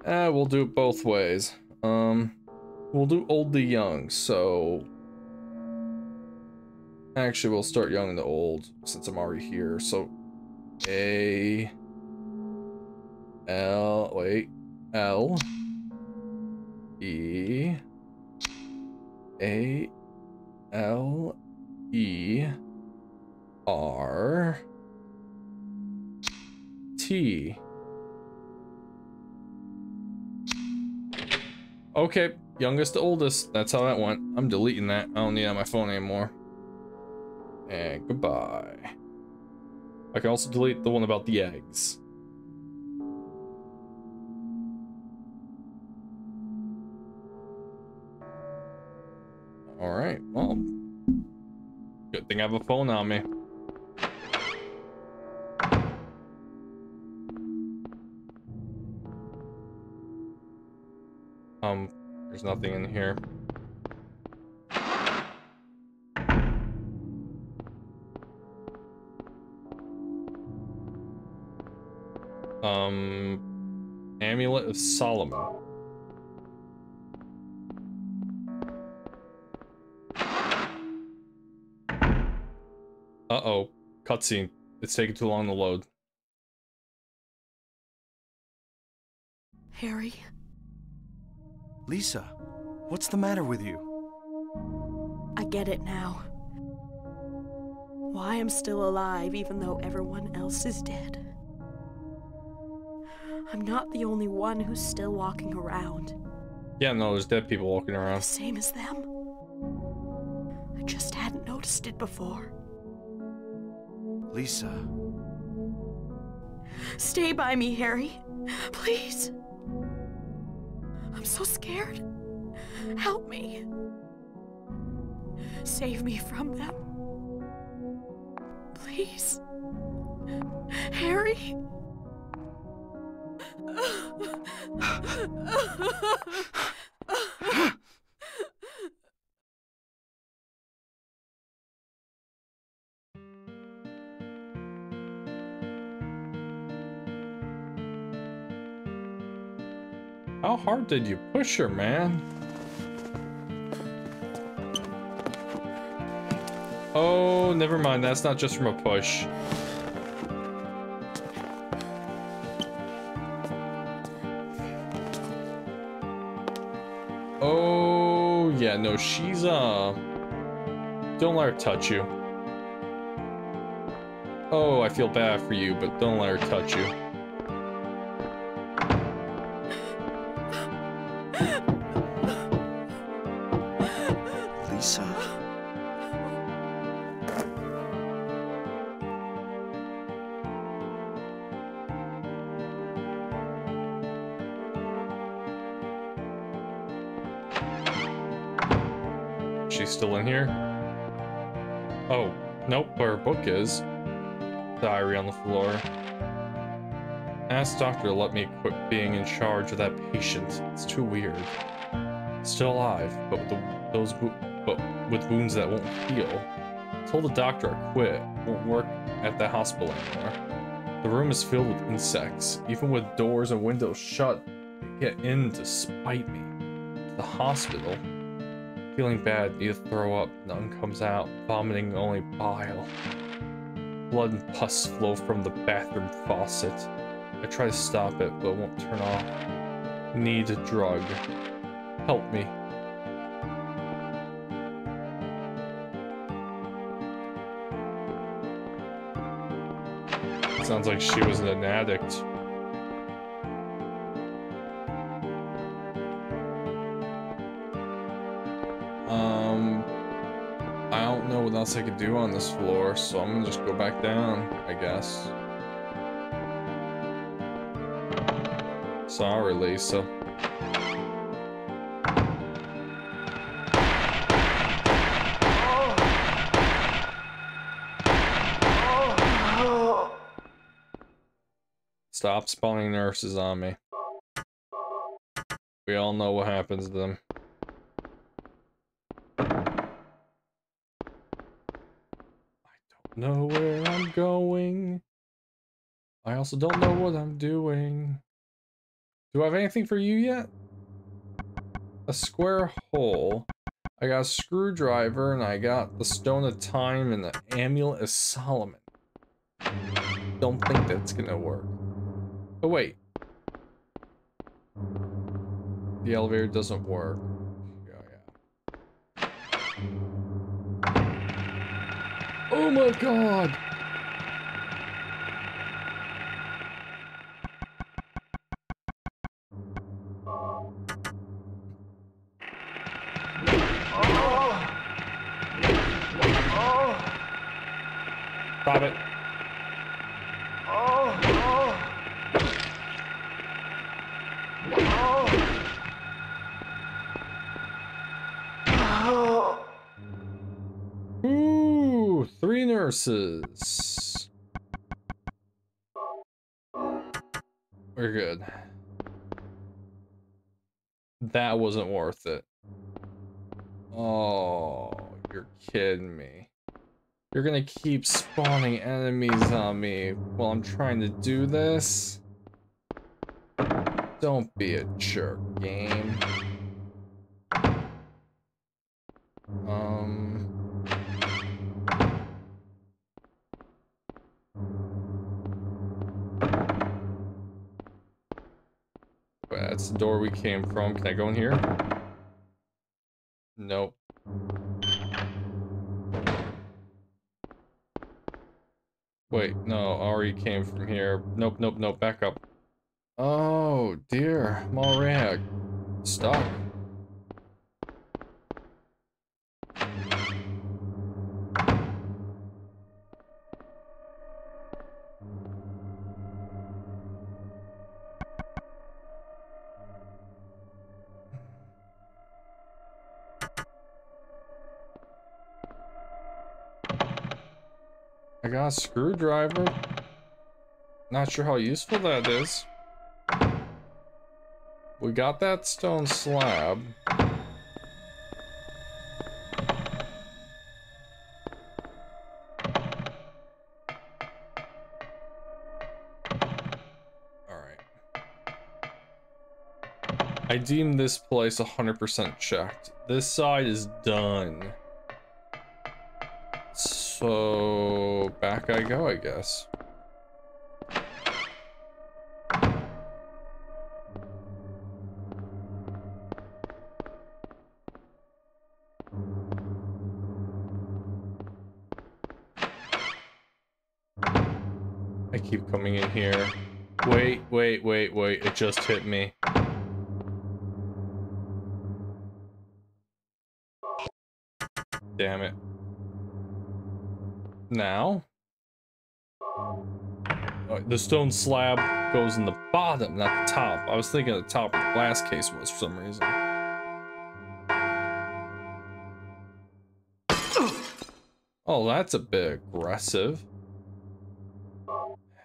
Eh, we'll do it both ways. Um, we'll do old to young, so Actually, we'll start young and the old since I'm already here. So, A, L, wait, L, E, A, L, E, R, T. Okay, youngest to oldest. That's how that went. I'm deleting that. I don't need it on my phone anymore. And goodbye. I can also delete the one about the eggs. Alright, well. Good thing I have a phone on me. Um, there's nothing in here. Um, Amulet of Solomon. Uh-oh. Cutscene. It's taking too long to load. Harry? Lisa, what's the matter with you? I get it now. Why I'm still alive even though everyone else is dead. I'm not the only one who's still walking around. Yeah, no, there's dead people walking around. The same as them. I just hadn't noticed it before. Lisa. Stay by me, Harry. Please. I'm so scared. Help me. Save me from them. Please. Harry. How hard did you push her, man? Oh, never mind. That's not just from a push. Yeah, no, she's, uh... Don't let her touch you. Oh, I feel bad for you, but don't let her touch you. Book is. Diary on the floor. Ask doctor to let me quit being in charge of that patient. It's too weird. Still alive, but with the, those but with wounds that won't heal. Told the doctor I quit. Won't work at the hospital anymore. The room is filled with insects. Even with doors and windows shut, they get in to spite me. The hospital. Feeling bad, to throw up. None comes out. Vomiting only bile. Blood and pus flow from the bathroom faucet. I try to stop it, but it won't turn off. Need a drug. Help me. Sounds like she was an addict. Um, I don't know what else I could do on this floor, so I'm gonna just go back down, I guess. Sorry, Lisa. Stop spawning nurses on me. We all know what happens to them. Know where I'm going. I also don't know what I'm doing. Do I have anything for you yet? A square hole. I got a screwdriver and I got the stone of time and the amulet of Solomon. Don't think that's gonna work. Oh, wait. The elevator doesn't work. Oh, yeah. Oh my god! That wasn't worth it. Oh, you're kidding me. You're gonna keep spawning enemies on me while I'm trying to do this? Don't be a jerk, game. Door we came from. Can I go in here? Nope. Wait, no, Ari came from here. Nope, nope, nope, back up. Oh, dear. I'm already stuck. Screwdriver. Not sure how useful that is. We got that stone slab. I deem this place 100% checked. This side is done. So, back I go, I guess. I keep coming in here. Wait, wait, wait, wait. It just hit me. Now? Uh, the stone slab goes in the bottom, not the top. I was thinking the top of the glass case was for some reason. Oh, that's a bit aggressive.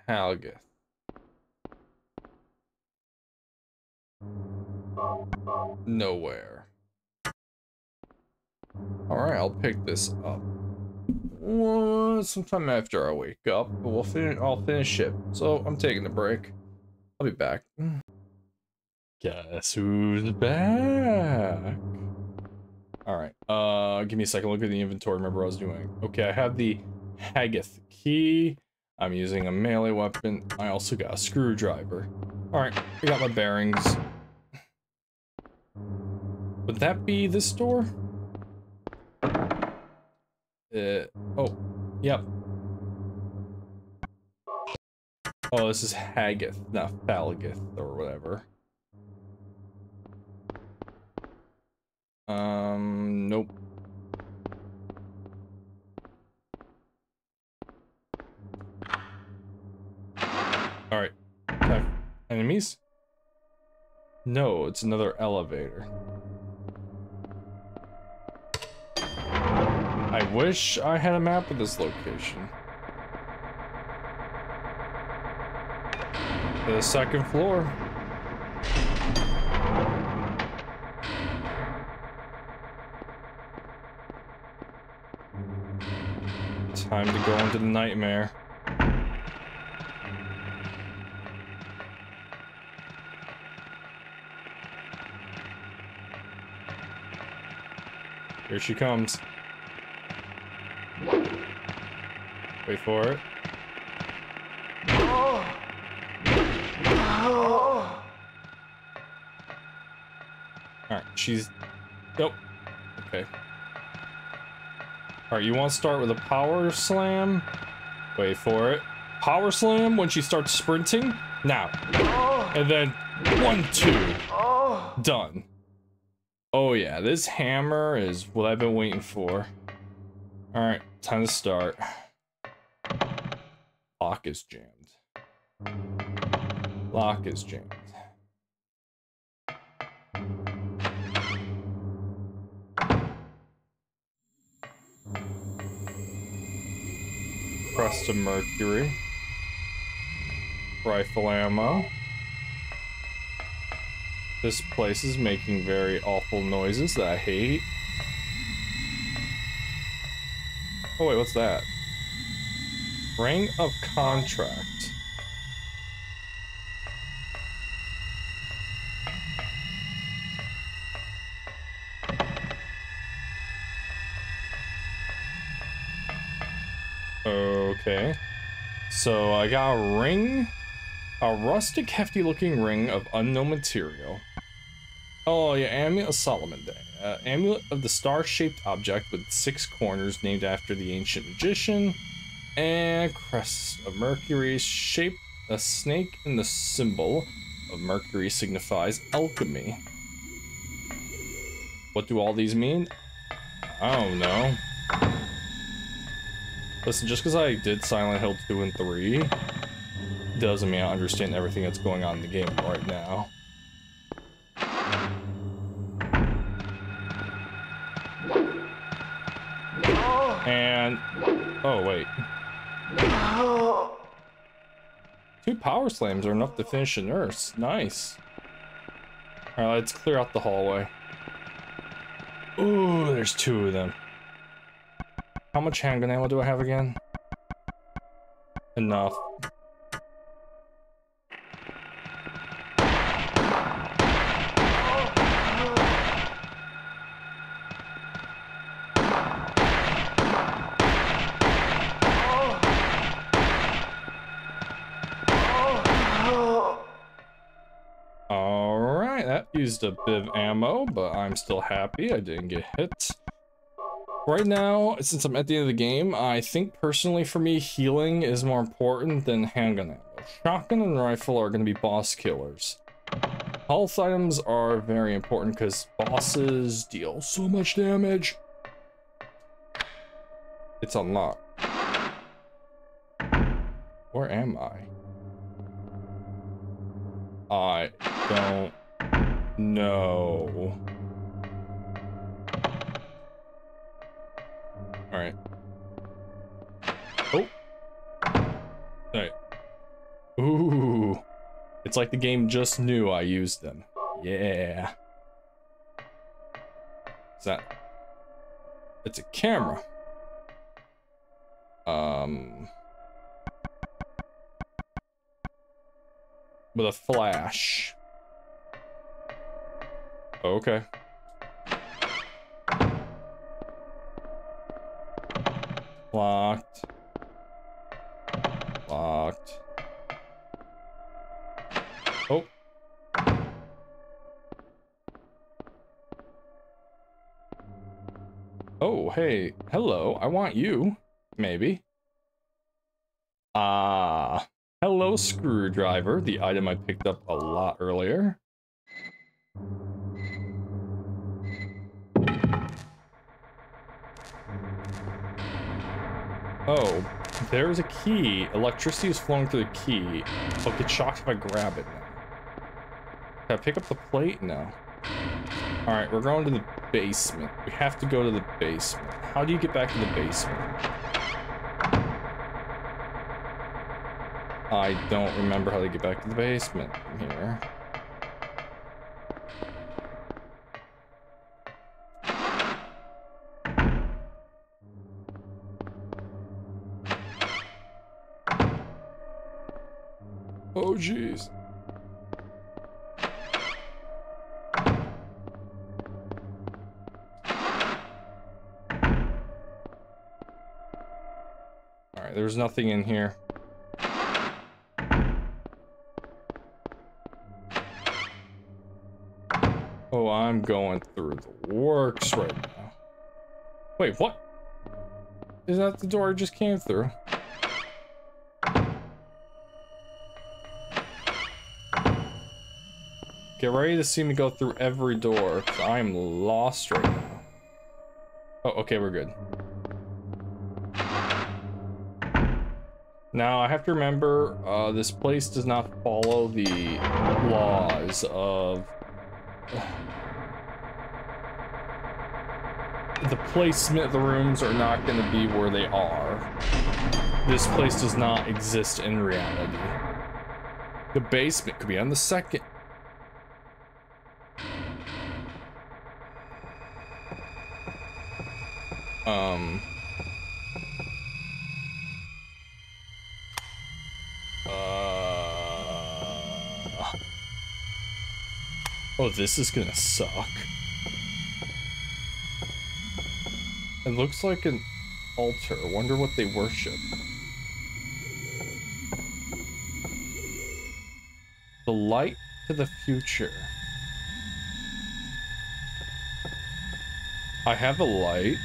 Halgith. Nowhere. Alright, I'll pick this up. Well, sometime after I wake up, but we'll finish. I'll finish it. So I'm taking a break. I'll be back. Guess who's back? All right. Uh, give me a second. Look at the inventory. Remember what I was doing. Okay, I have the Hagith key. I'm using a melee weapon. I also got a screwdriver. All right, I got my bearings. Would that be this door? Uh, oh, yep. Oh, this is Hagith, not Falgith or whatever. Um, nope. Alright. Enemies? No, it's another elevator. I wish I had a map of this location. The second floor. Time to go into the nightmare. Here she comes. Wait for it. Alright, she's... Nope. Okay. Alright, you want to start with a power slam? Wait for it. Power slam when she starts sprinting? Now. And then one, two. Done. Oh yeah, this hammer is what I've been waiting for. Alright, time to start. Lock is jammed. Lock is jammed. Crest of mercury. Rifle ammo. This place is making very awful noises that I hate. Oh wait, what's that? Ring of contract. Okay. So I got a ring. A rustic, hefty looking ring of unknown material. Oh yeah, Amulet of Solomon Day. Uh, amulet of the star-shaped object with six corners named after the ancient magician. And crest of Mercury, shaped a snake in the symbol of Mercury signifies alchemy. What do all these mean? I don't know. Listen, just because I did Silent Hill 2 and 3 doesn't mean I understand everything that's going on in the game right now. And... Oh, wait. Two power slams are enough to finish a nurse. Nice. Alright, let's clear out the hallway. Ooh, there's two of them. How much handgun ammo do I have again? Enough. Alright, that used a bit of ammo, but I'm still happy I didn't get hit. Right now, since I'm at the end of the game, I think personally for me, healing is more important than handgun ammo. Shotgun and rifle are going to be boss killers. Health items are very important because bosses deal so much damage. It's unlocked. Where am I? I don't know. Alright. Oh. Alright. Ooh. It's like the game just knew I used them. Yeah. Is that... It's a camera. Um... With a flash. Okay. Locked. Locked. Oh. Oh, hey. Hello. I want you. Maybe. Ah. Hello, screwdriver. The item I picked up a lot earlier. Oh, there's a key. Electricity is flowing through the key. I'll get shocked if I grab it. Can I pick up the plate? No. Alright, we're going to the basement. We have to go to the basement. How do you get back to the basement? I don't remember how to get back to the basement here. Jeez. Alright, there's nothing in here. Oh, I'm going through the works right now. Wait, what? Is that the door I just came through? Get ready to see me go through every door, I'm lost right now. Oh, okay, we're good. Now, I have to remember, uh, this place does not follow the laws of... [SIGHS] the placement of the rooms are not going to be where they are. This place does not exist in reality. The basement could be on the second this is gonna suck. It looks like an altar. Wonder what they worship. The light to the future. I have a light.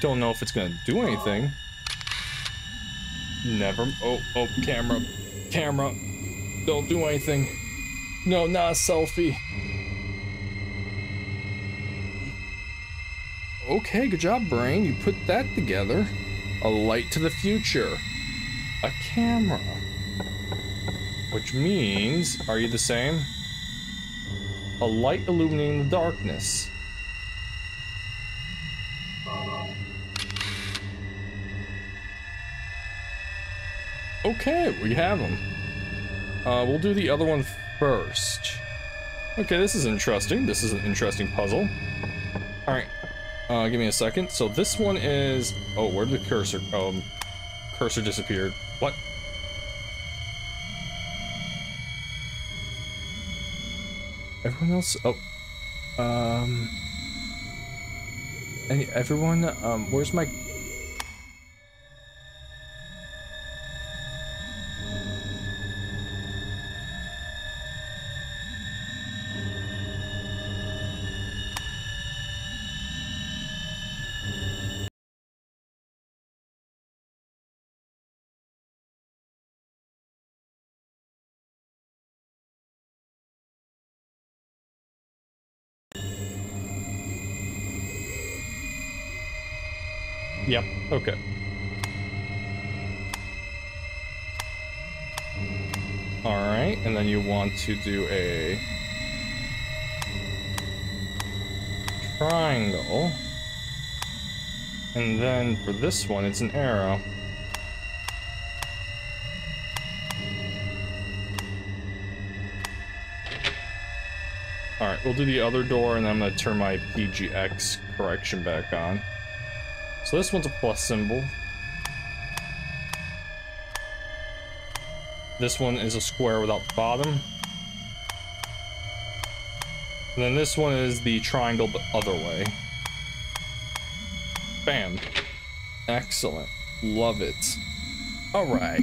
Don't know if it's gonna do anything. Never. Oh, oh, camera. Camera. Don't do anything. No, not a selfie. Okay, good job, brain. You put that together. A light to the future. A camera. Which means, are you the same? A light illuminating the darkness. Okay, we have them. Uh, we'll do the other one first. Okay, this is interesting. This is an interesting puzzle. Alright, uh, give me a second. So this one is... Oh, where did the cursor... Um, cursor disappeared. What? Everyone else... Oh. Um... Any, everyone, um, where's my want to do a triangle. And then for this one, it's an arrow. Alright, we'll do the other door, and then I'm going to turn my PGX correction back on. So this one's a plus symbol. This one is a square without the bottom. And then this one is the triangle the other way. Bam. Excellent. Love it. Alright.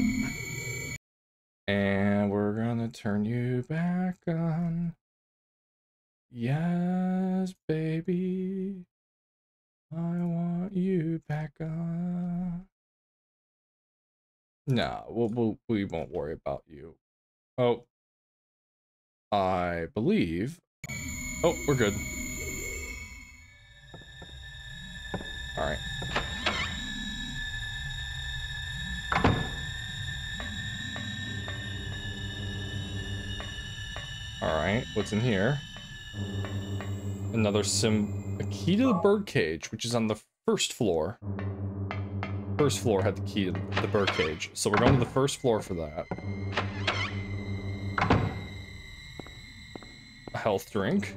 And we're gonna turn you back on. Yes, baby. I want you back on. Nah, we'll, we'll, we won't worry about you. Oh. I believe. Oh, we're good. Alright. Alright, what's in here? Another sim... A key to the birdcage, which is on the first floor. First floor had the key to the birdcage. So we're going to the first floor for that. A health drink.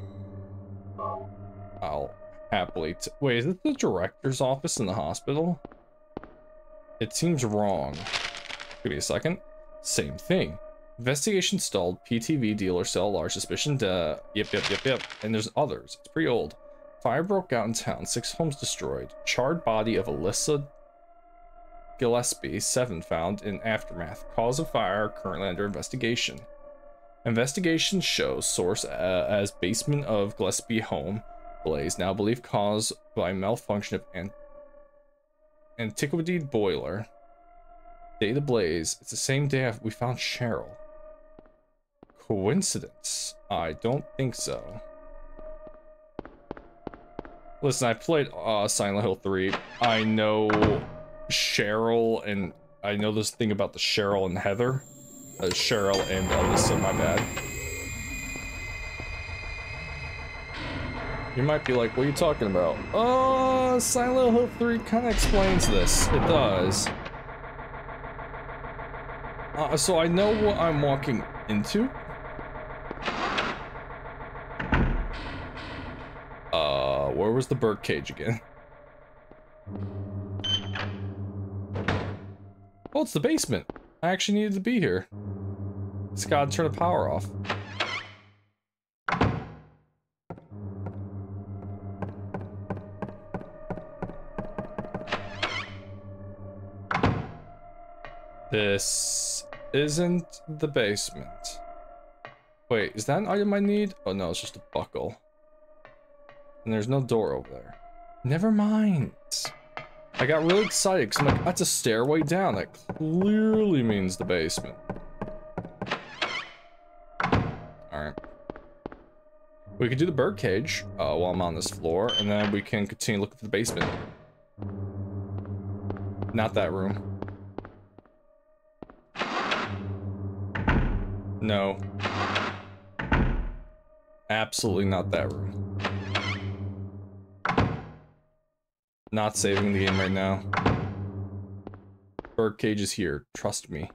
I'll happily... Wait, is it the director's office in the hospital? It seems wrong. Give me a second. Same thing. Investigation stalled. PTV dealer cell large suspicion. Duh. Yep, yep, yep, yep. And there's others. It's pretty old. Fire broke out in town. Six homes destroyed. Charred body of Alessa Gillespie, 7 found in aftermath. Cause of fire currently under investigation. Investigation shows source uh, as basement of Gillespie home blaze. Now believed caused by malfunction of an antiquity boiler. Day the blaze. It's the same day we found Cheryl. Coincidence? I don't think so. Listen, I played uh, Silent Hill 3. I know Cheryl and I know this thing about the Cheryl and Heather. Uh, Cheryl and Alessa, my bad. You might be like, what are you talking about? Oh, Silent Hill 3 kind of explains this. It does. Uh, so I know what I'm walking into. Uh, where was the bird cage again? Oh, it's the basement. I actually needed to be here. Just gotta turn the power off. This isn't the basement. Wait, is that an item I need? Oh no, it's just a buckle. And there's no door over there. Never mind. I got really excited because I'm like, that's a stairway down. That clearly means the basement. Alright. We could do the birdcage uh, while I'm on this floor, and then we can continue looking for the basement. Not that room. No. Absolutely not that room. Not saving the game right now. Birdcage is here. Trust me.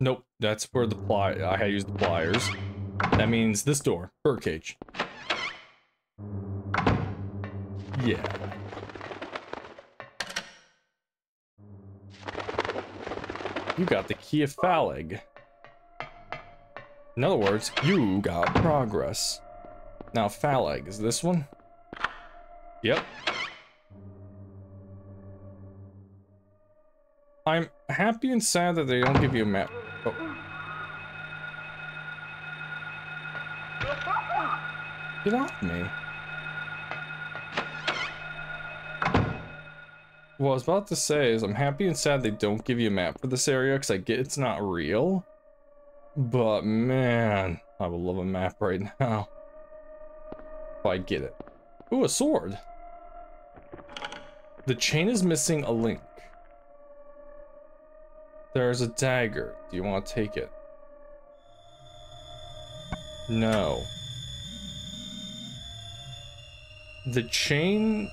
Nope, that's where the ply- I had used the pliers. That means this door. Birdcage. Yeah. You got the key of Phaleg. In other words, you got progress. Now, Phaleg, is this one? Yep. I'm happy and sad that they don't give you a map. Oh. Get off me. What I was about to say is I'm happy and sad they don't give you a map for this area because I get it's not real. But man, I would love a map right [LAUGHS] now. If I get it. Ooh, a sword. The chain is missing a link. There's a dagger. Do you want to take it? No. The chain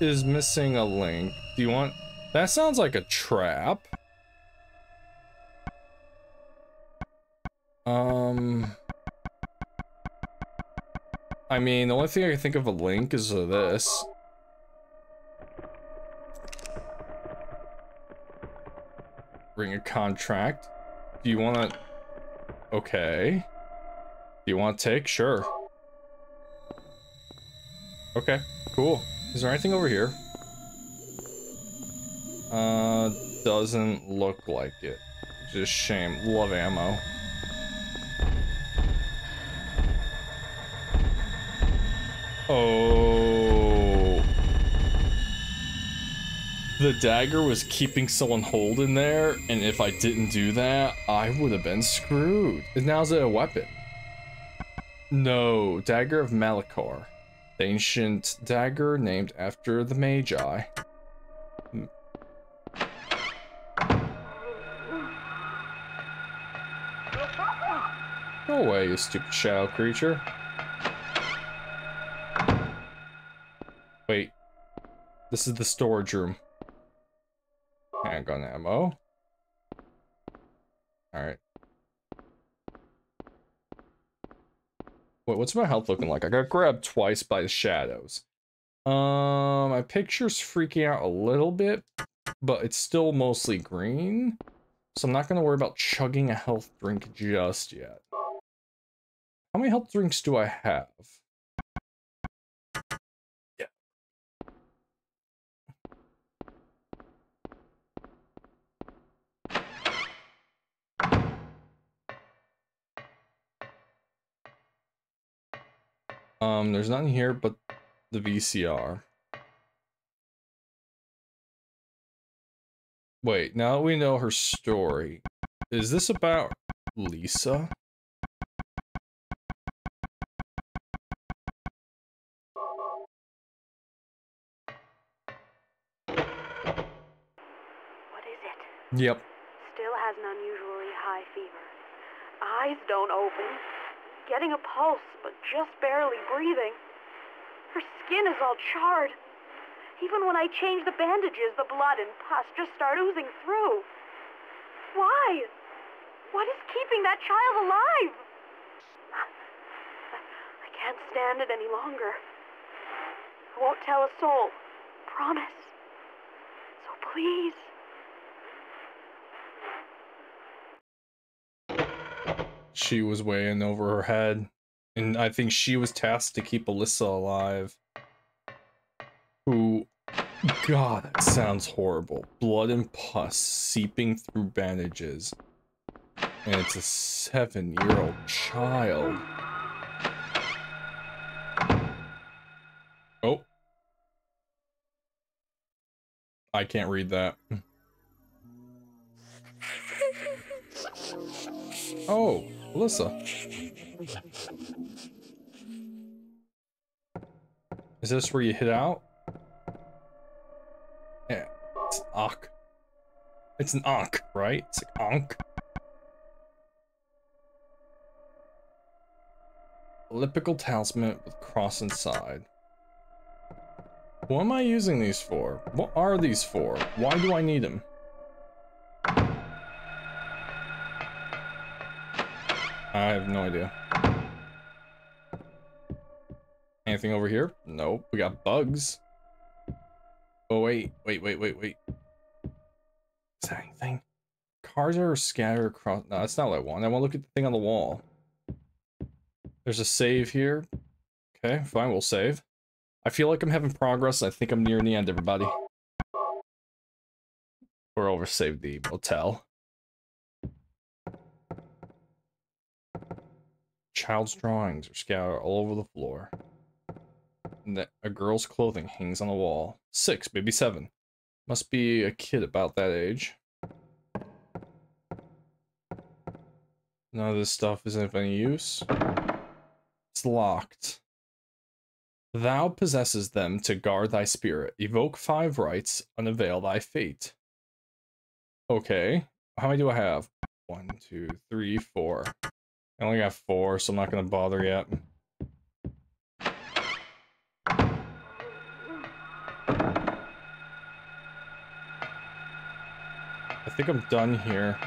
is missing a link. Do you want... That sounds like a trap. Um. I mean, the only thing I can think of a link is uh, this. Bring a contract. Do you want to... Okay. Do you want to take? Sure. Okay, cool. Is there anything over here? Uh, doesn't look like it. Just shame. Love ammo. Oh. The dagger was keeping someone hold in there, and if I didn't do that, I would have been screwed. And now's it a weapon? No, Dagger of Melchior. The ancient dagger named after the Magi. Hmm. Go away, you stupid shadow creature. This is the storage room. Handgun ammo. Alright. Wait, what's my health looking like? I got grabbed twice by the shadows. Um, my picture's freaking out a little bit, but it's still mostly green. So I'm not going to worry about chugging a health drink just yet. How many health drinks do I have? Um, there's nothing here but the VCR. Wait, now that we know her story, is this about Lisa? What is it? Yep. Still has an unusually high fever. Eyes don't open. Getting a pulse, but just barely breathing. Her skin is all charred. Even when I change the bandages, the blood and pus just start oozing through. Why? What is keeping that child alive? I can't stand it any longer. I won't tell a soul. Promise. So please. She was way in over her head. And I think she was tasked to keep Alessa alive. Who... God, that sounds horrible. Blood and pus seeping through bandages. And it's a seven-year-old child. Oh. I can't read that. [LAUGHS] Oh, Alessa. Is this where you hit out? Yeah, it's an Ankh. It's an Ankh, right? It's an Ankh. Elliptical talisman with cross inside. What am I using these for? What are these for? Why do I need them? I have no idea. Anything over here? Nope. We got bugs. Oh, wait. Wait, wait, wait, wait. Is that anything? Cars are scattered across... No, that's not what I want. I want to look at the thing on the wall. There's a save here. Okay, fine. We'll save. I feel like I'm having progress. I think I'm nearing the end, everybody. We're over saved the motel. Child's drawings are scattered all over the floor. That a girl's clothing hangs on the wall. Six, maybe seven. Must be a kid about that age. None of this stuff is of any use. It's locked. Thou possesses them to guard thy spirit. Evoke five rites, unveil thy fate. Okay. How many do I have? One, two, three, four. I only got four, so I'm not going to bother yet. I think I'm done here.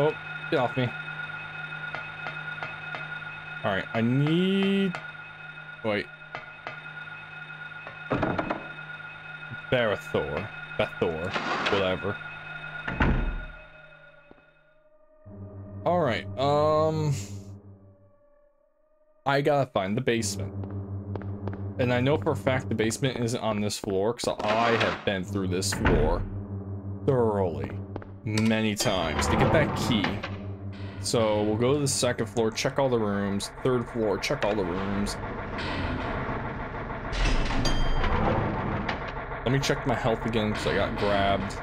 Oh, get off me. Alright, I need... Wait. Barathor. Bethor. Whatever. Alright, um... I gotta find the basement. And I know for a fact the basement isn't on this floor, because I have been through this floor thoroughly many times to get that key. So we'll go to the second floor, check all the rooms. Third floor, check all the rooms. Let me check my health again because I got grabbed.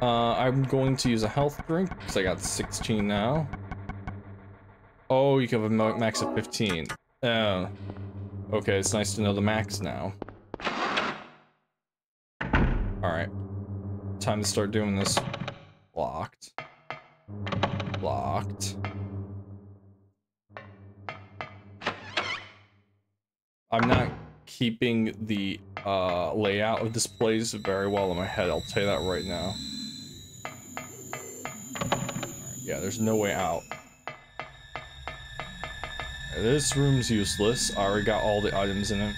Uh, I'm going to use a health drink because I got 16 now. Oh, you can have a max of 15. Oh. Okay, it's nice to know the max now. Alright. Time to start doing this. Locked. Locked. I'm not keeping the uh, layout of this place very well in my head, I'll tell you that right now. Yeah, there's no way out. This room's useless. I already got all the items in it.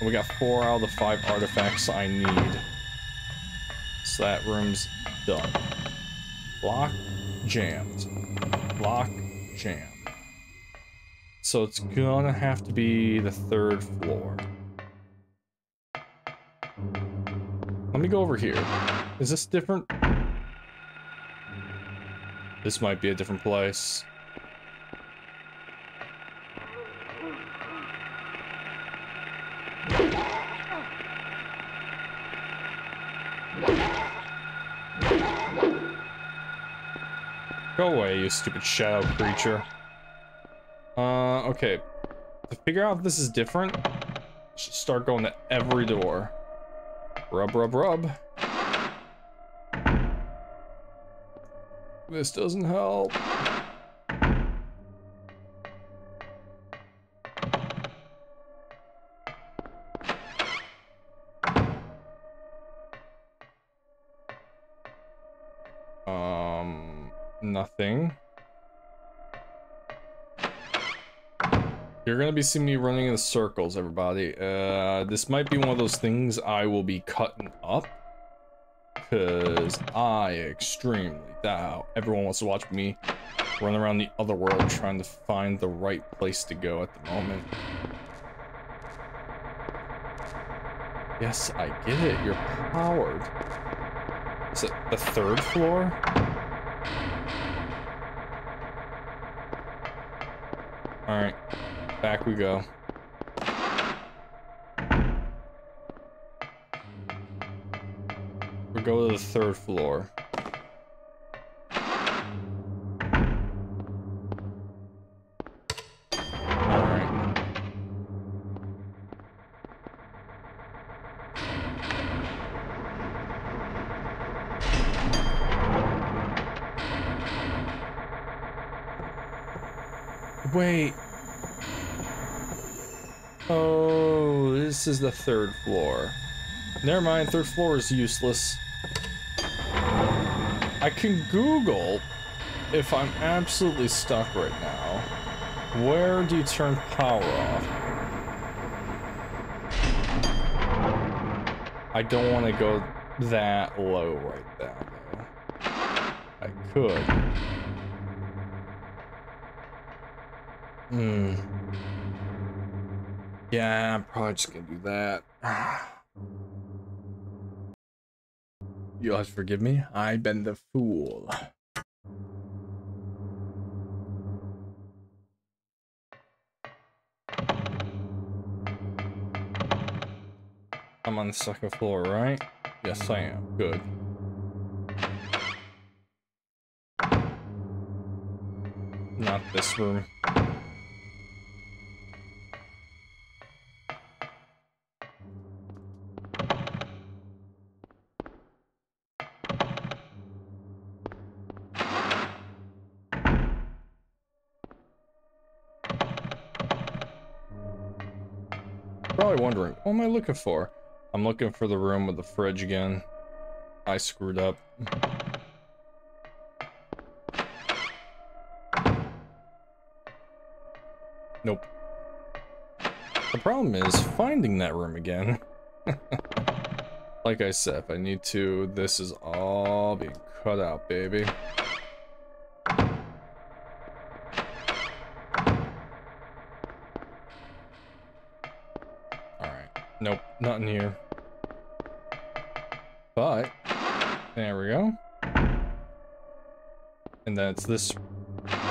And we got four out of the five artifacts I need. So that room's done. Lock jammed. Lock jammed. So it's gonna have to be the third floor. Let me go over here. Is this different? This might be a different place. Go away, you stupid shadow creature. Uh, okay. To figure out if this is different, start going to every door. Rub, rub, rub. This doesn't help. Um, nothing. You're gonna be seeing me running in circles, everybody. Uh, this might be one of those things I will be cutting up. Because I extremely doubt everyone wants to watch me run around the other world trying to find the right place to go at the moment. Yes, I get it. You're powered. Is it the third floor? Alright. Back we go. Go to the third floor. Wait. Oh, this is the third floor. Never mind, third floor is useless. I can Google if I'm absolutely stuck right now. Where do you turn power off? I don't want to go that low right now, though. I could. Hmm. Yeah, I'm probably just gonna do that. [SIGHS] You'll have to forgive me. I've been the fool. I'm on the second floor, right? Yes, I am. Good. Not this room. Wondering, what am I looking for? I'm looking for the room with the fridge again. I screwed up. Nope. The problem is finding that room again. [LAUGHS] like I said, if I need to, this is all being cut out, baby. Not in here. But, there we go. And that's this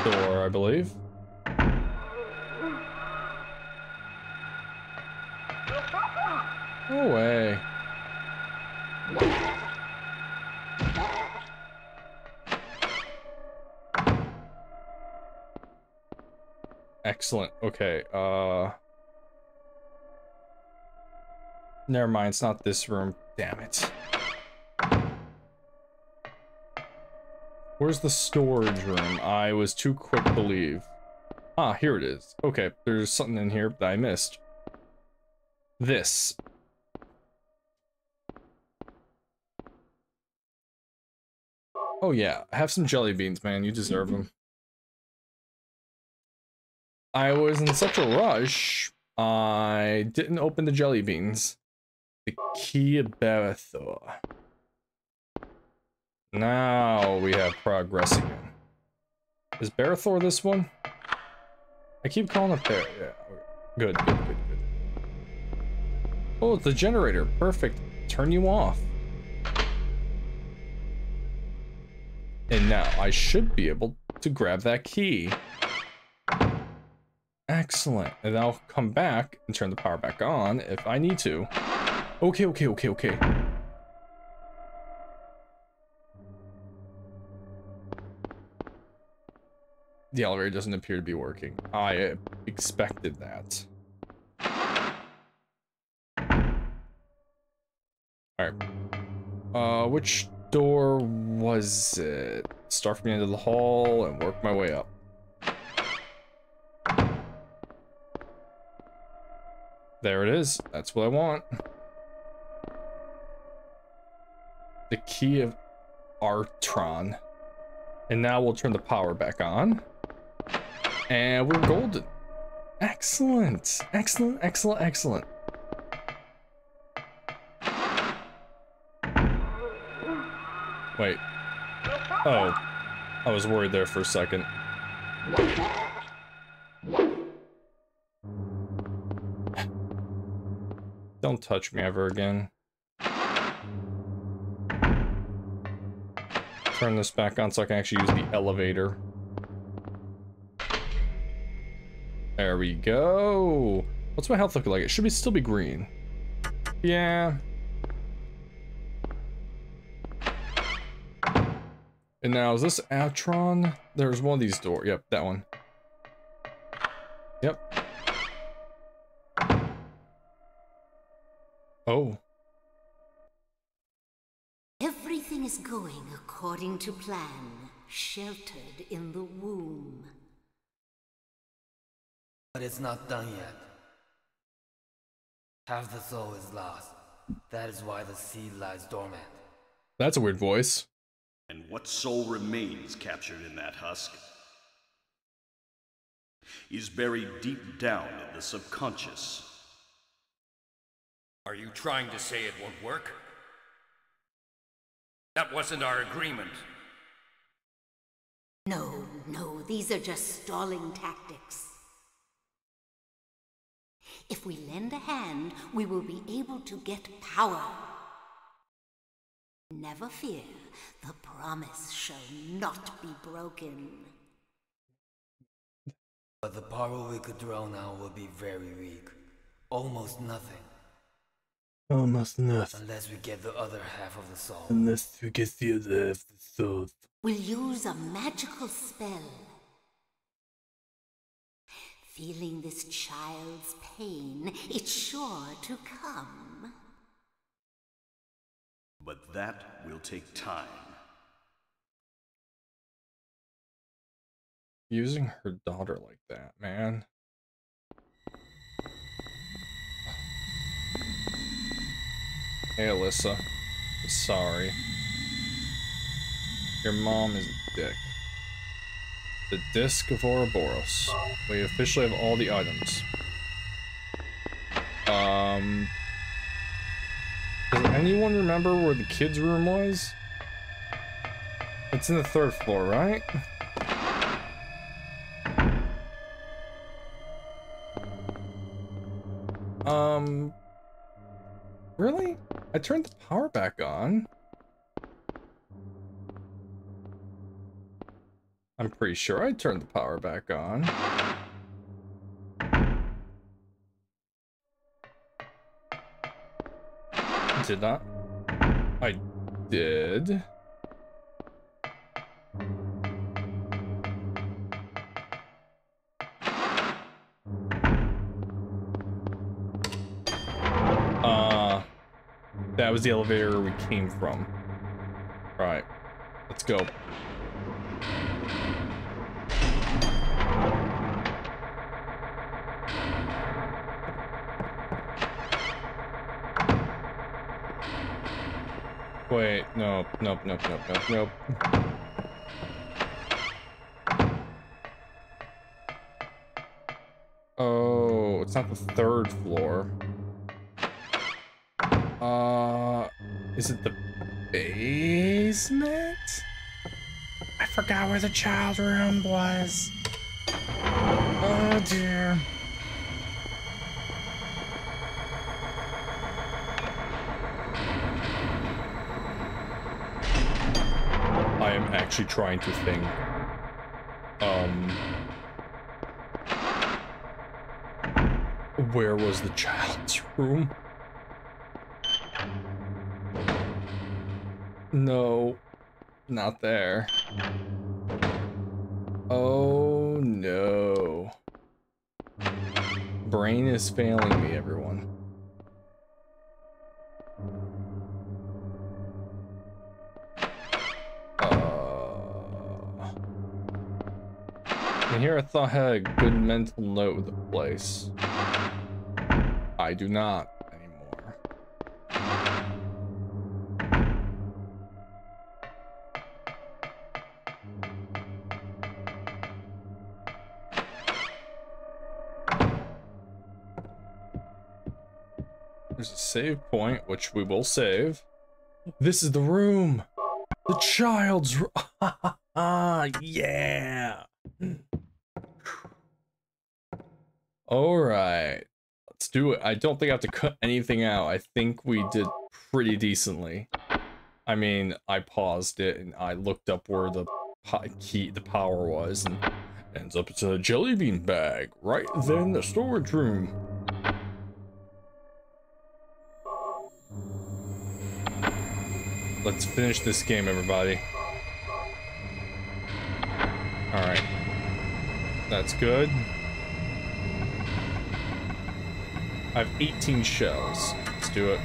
door, I believe. No way. Excellent. Okay, uh... Never mind, it's not this room. Damn it. Where's the storage room? I was too quick to leave. Ah, here it is. Okay, there's something in here that I missed. This. Oh yeah, have some jelly beans, man. You deserve them. I was in such a rush, I didn't open the jelly beans. The key of Berethor. Now we have progress again. Is Berethor this one? I keep calling it there. yeah. Good, good, good, good. Oh, it's the generator. Perfect. Turn you off. And now I should be able to grab that key. Excellent. And I'll come back and turn the power back on if I need to. Okay, okay, okay, okay. The elevator doesn't appear to be working. I expected that. Alright. Uh, which door was it? Start from the end of the hall and work my way up. There it is. That's what I want. The key of Artron. And now we'll turn the power back on. And we're golden. Excellent. Excellent, excellent, excellent. Wait. Oh. I was worried there for a second. Don't touch me ever again. Turn this back on so I can actually use the elevator. There we go. What's my health looking like? It should be still be green. Yeah. And now, is this Atron? There's one of these doors. Yep, that one. Yep. Oh. Is going according to plan, sheltered in the womb. But it's not done yet. Half the soul is lost. That is why the seed lies dormant. That's a weird voice. And what soul remains captured in that husk is buried deep down in the subconscious. Are you trying to say it won't work? That wasn't our agreement. No, no, these are just stalling tactics. If we lend a hand, we will be able to get power. Never fear, the promise shall not be broken. But the power we could draw now will be very weak. Almost nothing. Oh, Almost nothing. Unless we get the other half of the soul. Unless we get the other half of the soul. We'll use a magical spell. Feeling this child's pain, it's sure to come. But that will take time. Using her daughter like that, man. Hey, Alessa. Sorry. Your mom is a dick. The Disc of Ouroboros. We officially have all the items. Um... Does anyone remember where the kids' room was? It's in the third floor, right? Um... Really? I turned the power back on. I'm pretty sure I turned the power back on. Did not? I did. That was the elevator we came from. All right, let's go. Wait, no, nope, nope, nope, nope, nope. Oh, it's not the third floor. Is it the basement? I forgot where the child room was. Oh dear. I am actually trying to think. Um. Where was the child's room? No, not there. Oh no. Brain is failing me, everyone. Uh, and here I thought I had a good mental note of the place. I do not save point, which we will save. This is the room! The child's room! Ah, [LAUGHS] yeah! Alright. Let's do it. I don't think I have to cut anything out. I think we did pretty decently. I mean, I paused it and I looked up where the key, the power was, and ends up it's a jelly bean bag right then the storage room. Let's finish this game, everybody. Alright. That's good. I have 18 shells. Let's do it.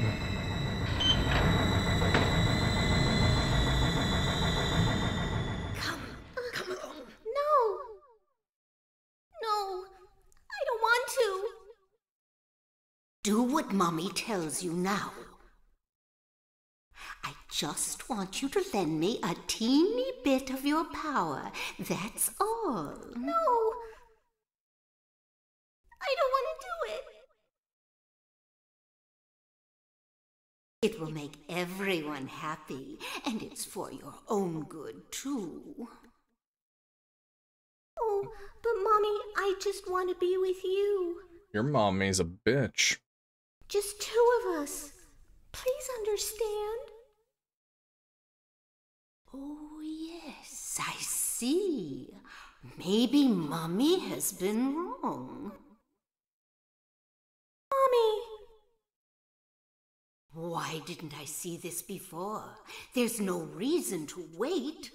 Come. Come along. No! No! I don't want to! Do what Mommy tells you now. I just want you to lend me a teeny bit of your power. That's all. No! I don't want to do it! It will make everyone happy, and it's for your own good, too. Oh, but Mommy, I just want to be with you. Your mommy's a bitch. Just two of us. Please understand. Oh, yes, I see. Maybe Mommy has been wrong. Mommy! Why didn't I see this before? There's no reason to wait.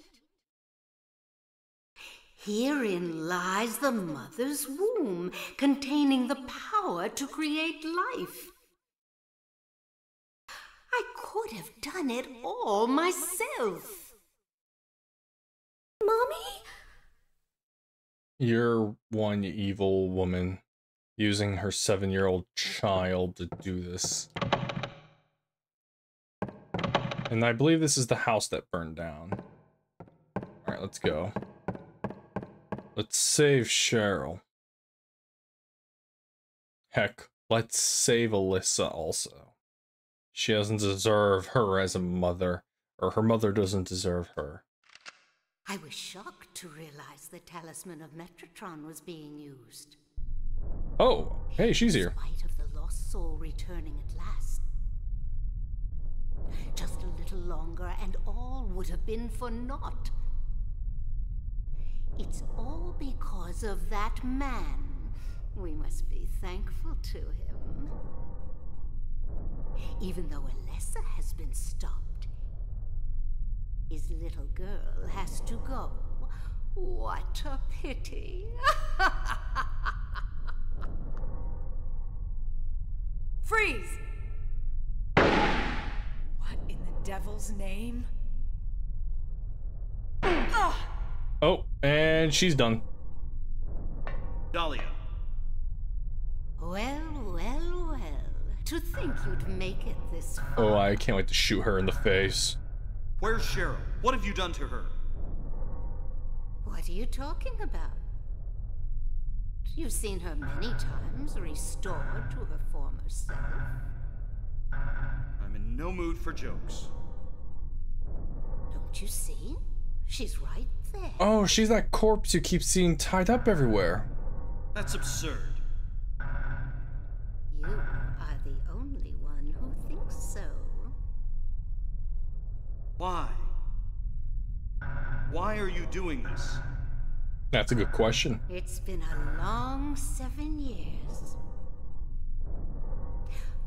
Herein lies the mother's womb, containing the power to create life. I could have done it all myself. Mommy? You're one evil woman using her seven-year-old child to do this. And I believe this is the house that burned down. Alright, let's go. Let's save Cheryl. Heck, let's save Alessa also. She doesn't deserve her as a mother, or her mother doesn't deserve her. I was shocked to realize the talisman of Metatron was being used. Oh, hey, she's here. In spite of the lost soul returning at last. Just a little longer and all would have been for naught. It's all because of that man. We must be thankful to him. Even though Alessa has been stopped, his little girl has to go. What a pity. [LAUGHS] Freeze! What in the devil's name? Ah! Oh, and she's done. Dahlia. Well, well, well. To think you'd make it this far. Oh, I can't wait to shoot her in the face. Where's Cheryl? What have you done to her? What are you talking about? You've seen her many times restored to her former self. I'm in no mood for jokes. Don't you see? She's right there. Oh, she's that corpse you keep seeing tied up everywhere. That's absurd. You are the only one who thinks so. Why? Why are you doing this? That's a good question. It's been a long seven years.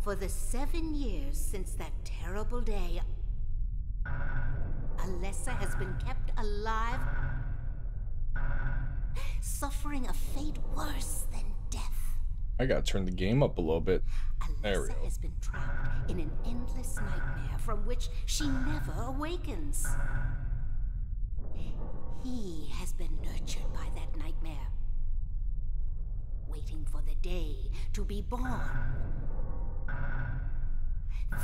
For the seven years since that terrible day, Alessa has been kept alive, suffering a fate worse than death. I gotta turn the game up a little bit. There we go. has been trapped in an endless nightmare from which she never awakens. He has been nurtured by that nightmare, waiting for the day to be born.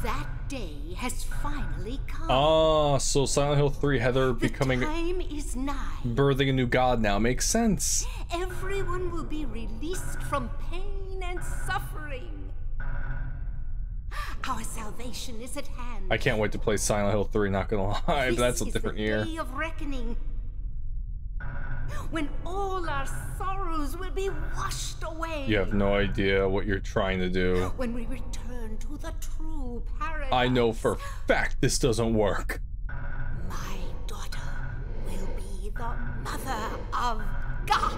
That day has finally come. Ah, so Silent Hill 3 Heather the becoming time is nigh. birthing a new god now makes sense. Everyone will be released from pain and suffering. Our salvation is at hand. I can't wait to play Silent Hill 3, not gonna lie, but [LAUGHS] This that's a different year. Day of reckoning. When all our sorrows will be washed away. You have no idea what you're trying to do. When we return to the true paradise. I know for a fact this doesn't work. My daughter will be the mother of God.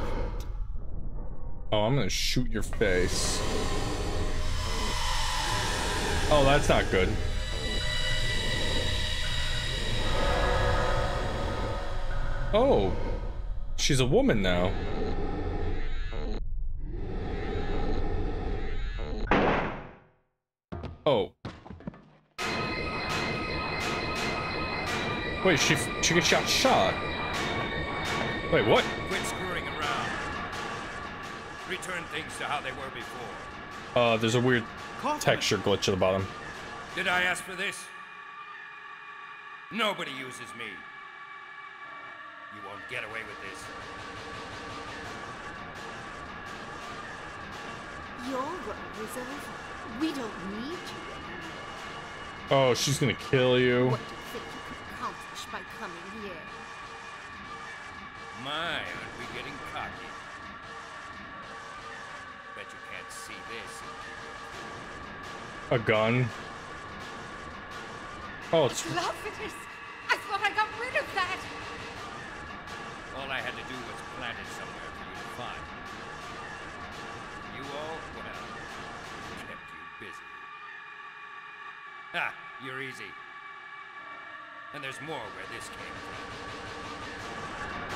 Oh, I'm gonna shoot your face. Oh, that's not good. Oh, she's a woman now. Oh. Wait, she she gets shot shot. Wait, what? Quit screwing around. Return things to how they were before. Uh, there's a weird Kaufmann. texture glitch at the bottom. Did I ask for this? Nobody uses me. You won't get away with this. Your role is over. We don't need you. Oh, she's gonna kill you. What do you think you could accomplish by coming here? My, aren't we getting cocky? Bet you can't see this. A gun. Oh, it's Aglaophotis! I thought I got rid of that! All I had to do was plant it somewhere for you to find. You all, well, kept you busy. Ha! You're easy. And there's more where this came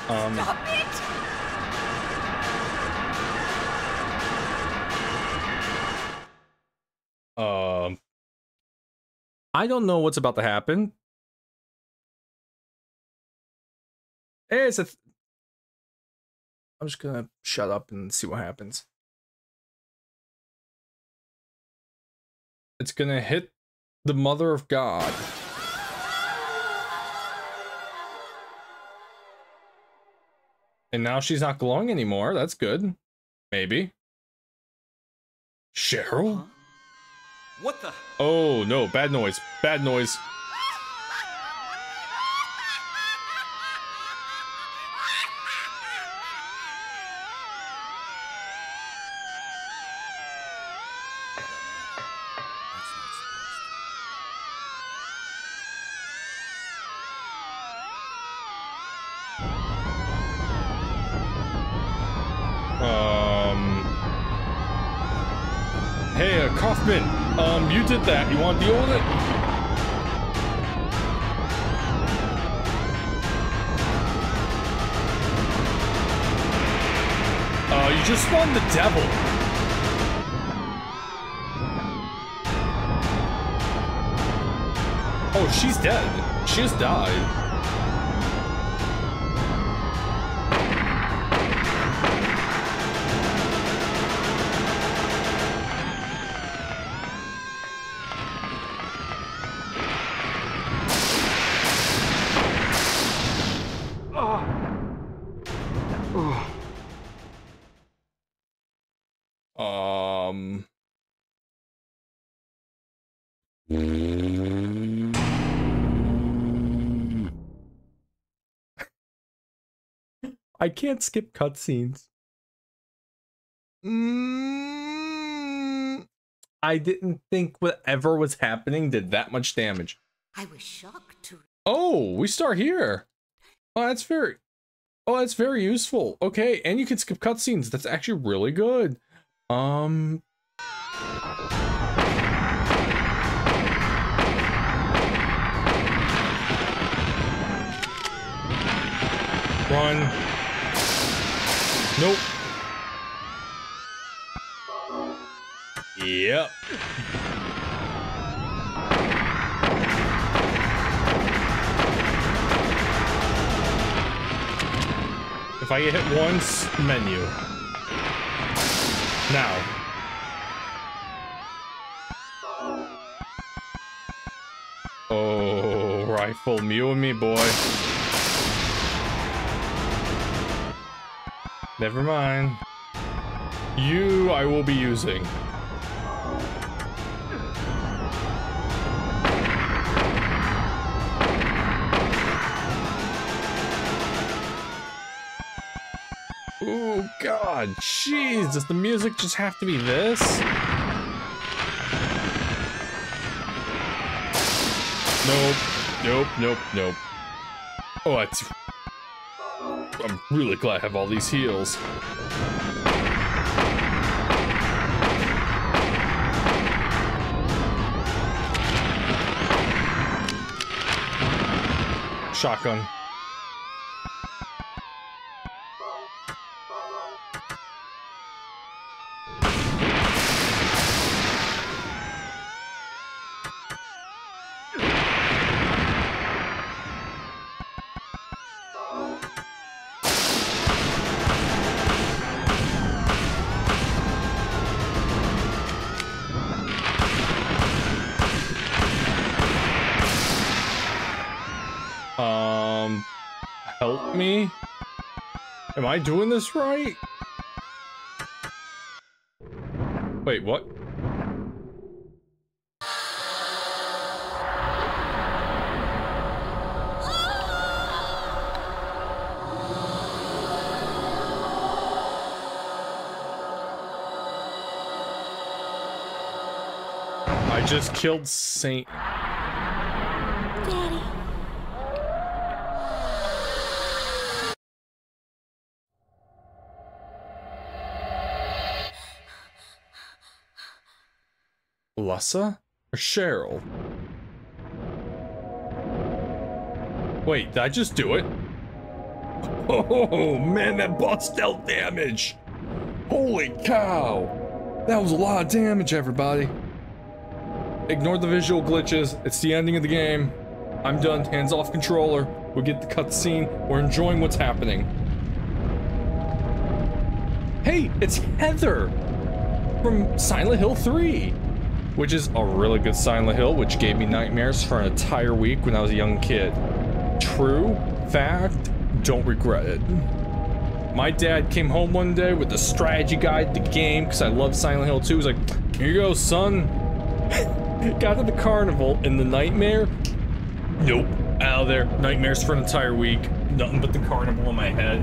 from. um. Stop it! Um, I don't know what's about to happen. It's a. Th- I'm just gonna shut up and see what happens. It's gonna hit the Mother of God. And now she's not glowing anymore. That's good. Maybe. Cheryl? Huh? What the? Oh, no. Bad noise. Bad noise. Uh, Um, you did that. You want to deal with it? Uh, you just spawned the devil. Oh, she's dead. She just died. I can't skip cutscenes. Mm, I didn't think whatever was happening did that much damage. I was shocked to. Oh, we start here. Oh, that's very. Oh, that's very useful. Okay, and you can skip cutscenes. That's actually really good. Um. Run. Nope. Yep. If I get hit once, menu. Now. Oh, rifle, Mew me, boy. Never mind. You, I will be using. Oh god, jeez, does the music just have to be this? Nope, nope, nope, nope. Oh, it's... I'm really glad I have all these heals. Shotgun. Am I doing this right? Wait, what? I just killed Saint. Lussa or Cheryl? Wait, did I just do it? [LAUGHS] Oh man, that boss dealt damage! Holy cow! That was a lot of damage, everybody. Ignore the visual glitches. It's the ending of the game. I'm done. Hands off controller. We get the cutscene. We're enjoying what's happening. Hey, it's Heather from Silent Hill 3 which is a really good Silent Hill, which gave me nightmares for an entire week when I was a young kid. True fact, don't regret it. My dad came home one day with the strategy guide, the game, because I love Silent Hill 2. He's like, here you go, son. [LAUGHS] Got to the carnival in the nightmare. Nope, out of there. Nightmares for an entire week. Nothing but the carnival in my head.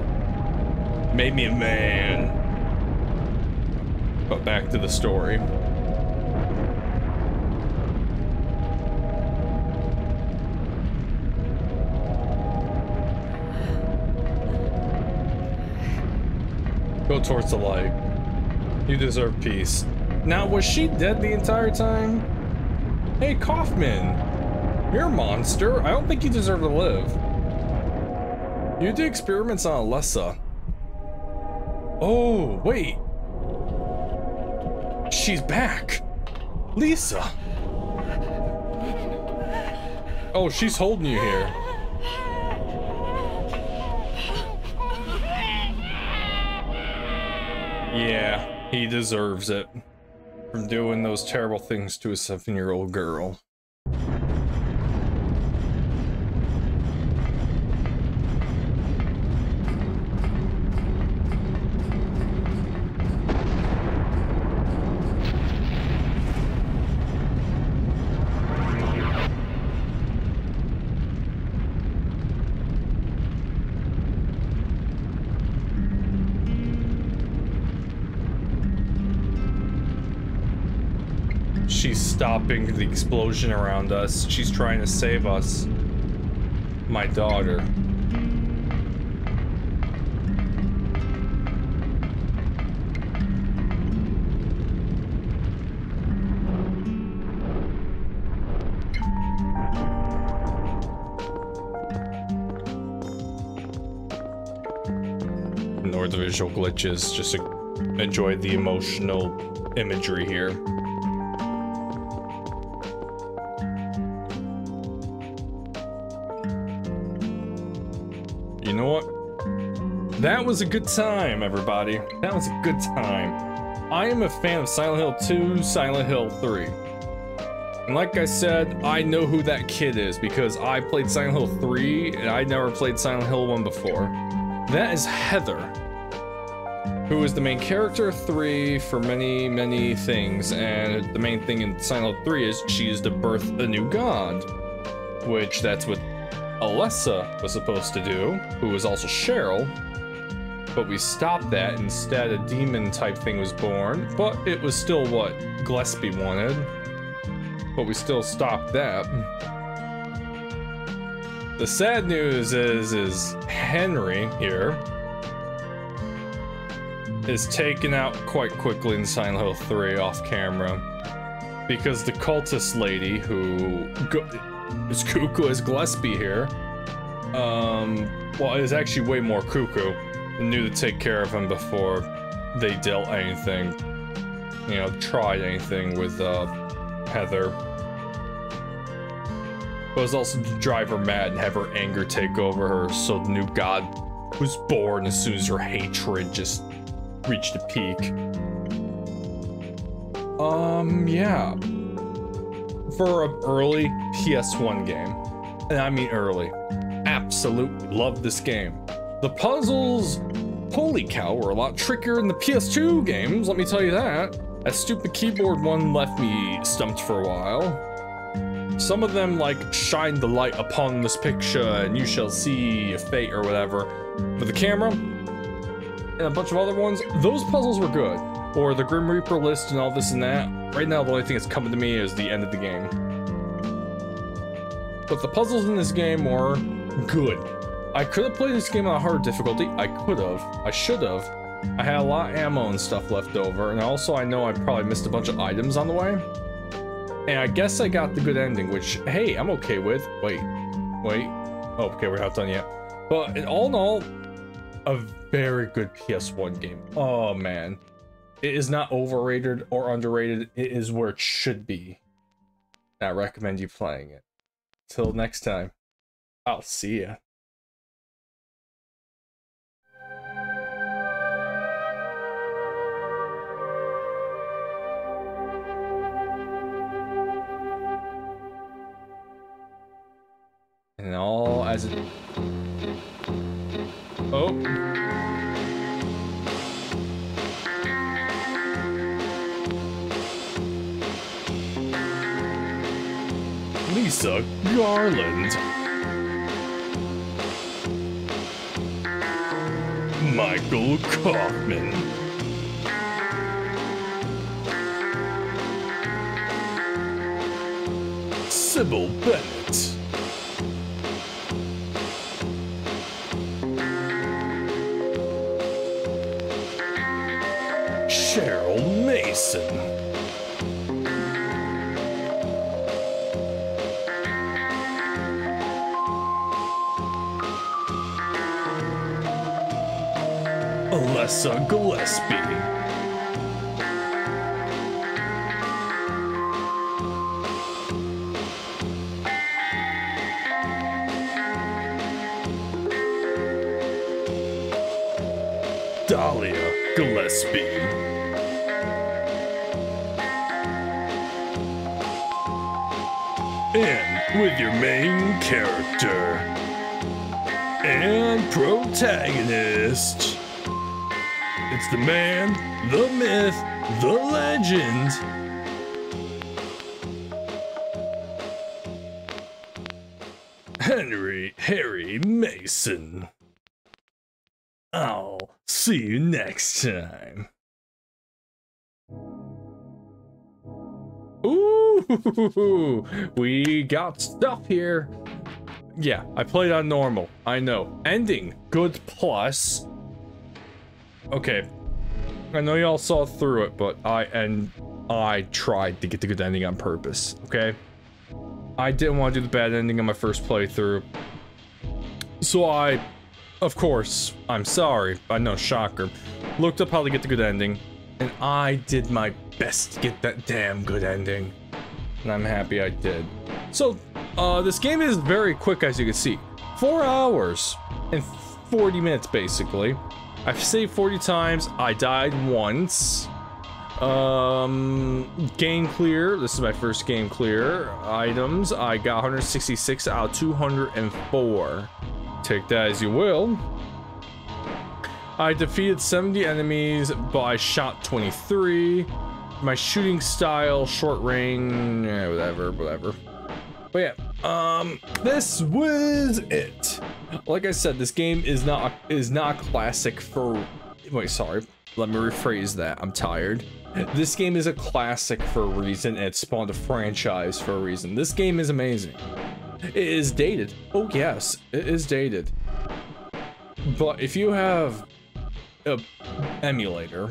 Made me a man. But back to the story. Go towards the light. You deserve peace. Now, was she dead the entire time? Hey, Kaufmann! You're a monster. I don't think you deserve to live. You did experiments on Alessa. Oh, wait. She's back. Lisa. Oh, she's holding you here. Yeah, he deserves it. From doing those terrible things to a seven-year-old girl. Stopping the explosion around us. She's trying to save us. My daughter. Ignore the visual glitches, just enjoy the emotional imagery here. That was a good time, everybody. That was a good time. I am a fan of Silent Hill 2, Silent Hill 3. And like I said, I know who that kid is because I played Silent Hill 3 and I never played Silent Hill 1 before. That is Heather, who is the main character of 3 for many, many things. And the main thing in Silent Hill 3 is she is to birth a new god, which that's what Alessa was supposed to do, who was also Cheryl, but we stopped that. Instead, a demon type thing was born, but it was still what Gillespie wanted. But we still stopped that. The sad news is, is Henry here is taken out quite quickly in Silent Hill 3 off camera because the cultist lady who is cuckoo as Gillespie here. Um, well, is actually way more cuckoo knew to take care of him before they dealt anything, you know, tried anything with uh, Heather. But was also to drive her mad and have her anger take over her, so the new god was born as soon as her hatred just reached a peak. Um, yeah for an early PS1 game, and I mean early, absolutely love this game. The puzzles, holy cow, were a lot trickier in the PS2 games, let me tell you that. That stupid keyboard one left me stumped for a while. Some of them like shine the light upon this picture and you shall see a fate or whatever. But the camera and a bunch of other ones, those puzzles were good. Or the Grim Reaper list and all this and that. Right now, the only thing that's coming to me is the end of the game. But the puzzles in this game were good. I could have played this game on a hard difficulty. I could have. I should have. I had a lot of ammo and stuff left over. And also, I know I probably missed a bunch of items on the way. And I guess I got the good ending, which, hey, I'm okay with. Wait. Wait. Oh, okay, we're not done yet. But in all in all, a very good PS1 game. Oh, man. It is not overrated or underrated. It is where it should be. I recommend you playing it. Till next time, I'll see ya. And all as it... Oh. Lisa Garland. Michael Kaufmann. Cybil Bennett. Cheryl Alessa Gillespie. Dahlia Gillespie. And with your main character and protagonist. It's the man, the myth, the legend. Henry Harry Mason. I'll see you next time. Ooh, we got stuff here. Yeah, I played on normal. I know. Ending, good plus. Okay. I know y'all saw through it, but I and I tried to get the good ending on purpose, okay? I didn't want to do the bad ending on my first playthrough. So I, of course, I'm sorry, I know, shocker, looked up how to get the good ending, and I did my best to get that damn good ending. And I'm happy I did. So, uh, this game is very quick, as you can see. Four hours and 40 minutes, basically. I've saved 40 times. I died once. Um, game clear. This is my first game clear. Items. I got 166 out of 204. Take that as you will. I defeated 70 enemies, but I shot 23. My shooting style, short range, yeah, whatever, whatever. But yeah, um, this was it. Like I said, this game is not is not classic for. Wait, sorry. Let me rephrase that. I'm tired. This game is a classic for a reason. And it spawned a franchise for a reason. This game is amazing. It is dated. Oh yes, it is dated. But if you have a emulator,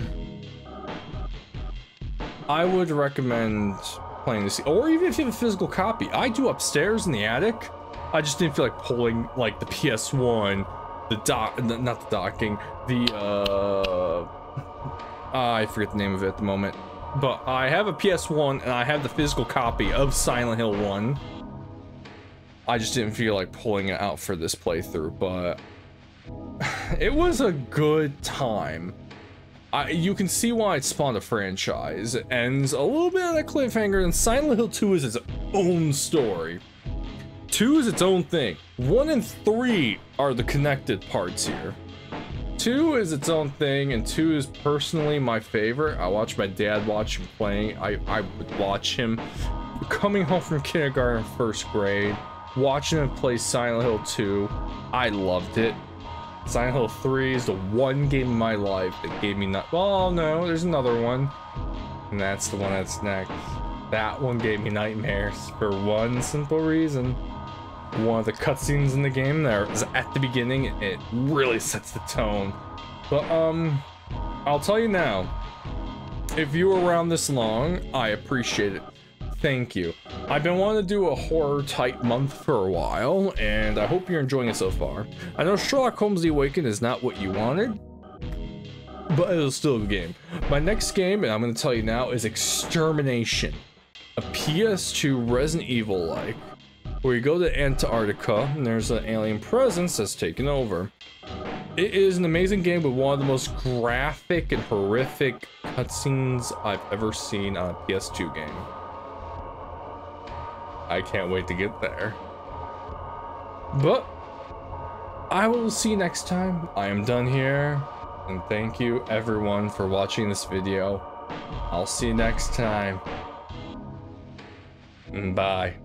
I would recommend playing this, or even if you have a physical copy. I do upstairs in the attic. I just didn't feel like pulling like the PS1, the dock, not the docking, the uh, [LAUGHS] I forget the name of it at the moment. But I have a PS1 and I have the physical copy of Silent Hill 1. I just didn't feel like pulling it out for this playthrough, but [LAUGHS] it was a good time. I, you can see why it spawned a franchise. Ends a little bit on a cliffhanger, and Silent Hill 2 is its own story. 2 is its own thing. 1 and 3 are the connected parts here. 2 is its own thing, and 2 is personally my favorite. I watch my dad watch him playing. I, I would watch him coming home from kindergarten, first grade, watching him play Silent Hill 2. I loved it. Silent Hill 3 is the one game in my life that gave me not- well, no, there's another one. And that's the one that's next. That one gave me nightmares for one simple reason. One of the cutscenes in the game there is at the beginning, it really sets the tone. But, um, I'll tell you now, if you were around this long, I appreciate it. Thank you. I've been wanting to do a horror type month for a while, and I hope you're enjoying it so far. I know Sherlock Holmes The Awakened is not what you wanted, but it was still a good game. My next game, and I'm going to tell you now, is Extermination. A PS2 Resident Evil-like, where you go to Antarctica, and there's an alien presence that's taken over. It is an amazing game with one of the most graphic and horrific cutscenes I've ever seen on a PS2 game. I can't wait to get there. But I will see you next time. I am done here. And thank you everyone for watching this video. I'll see you next time. Bye.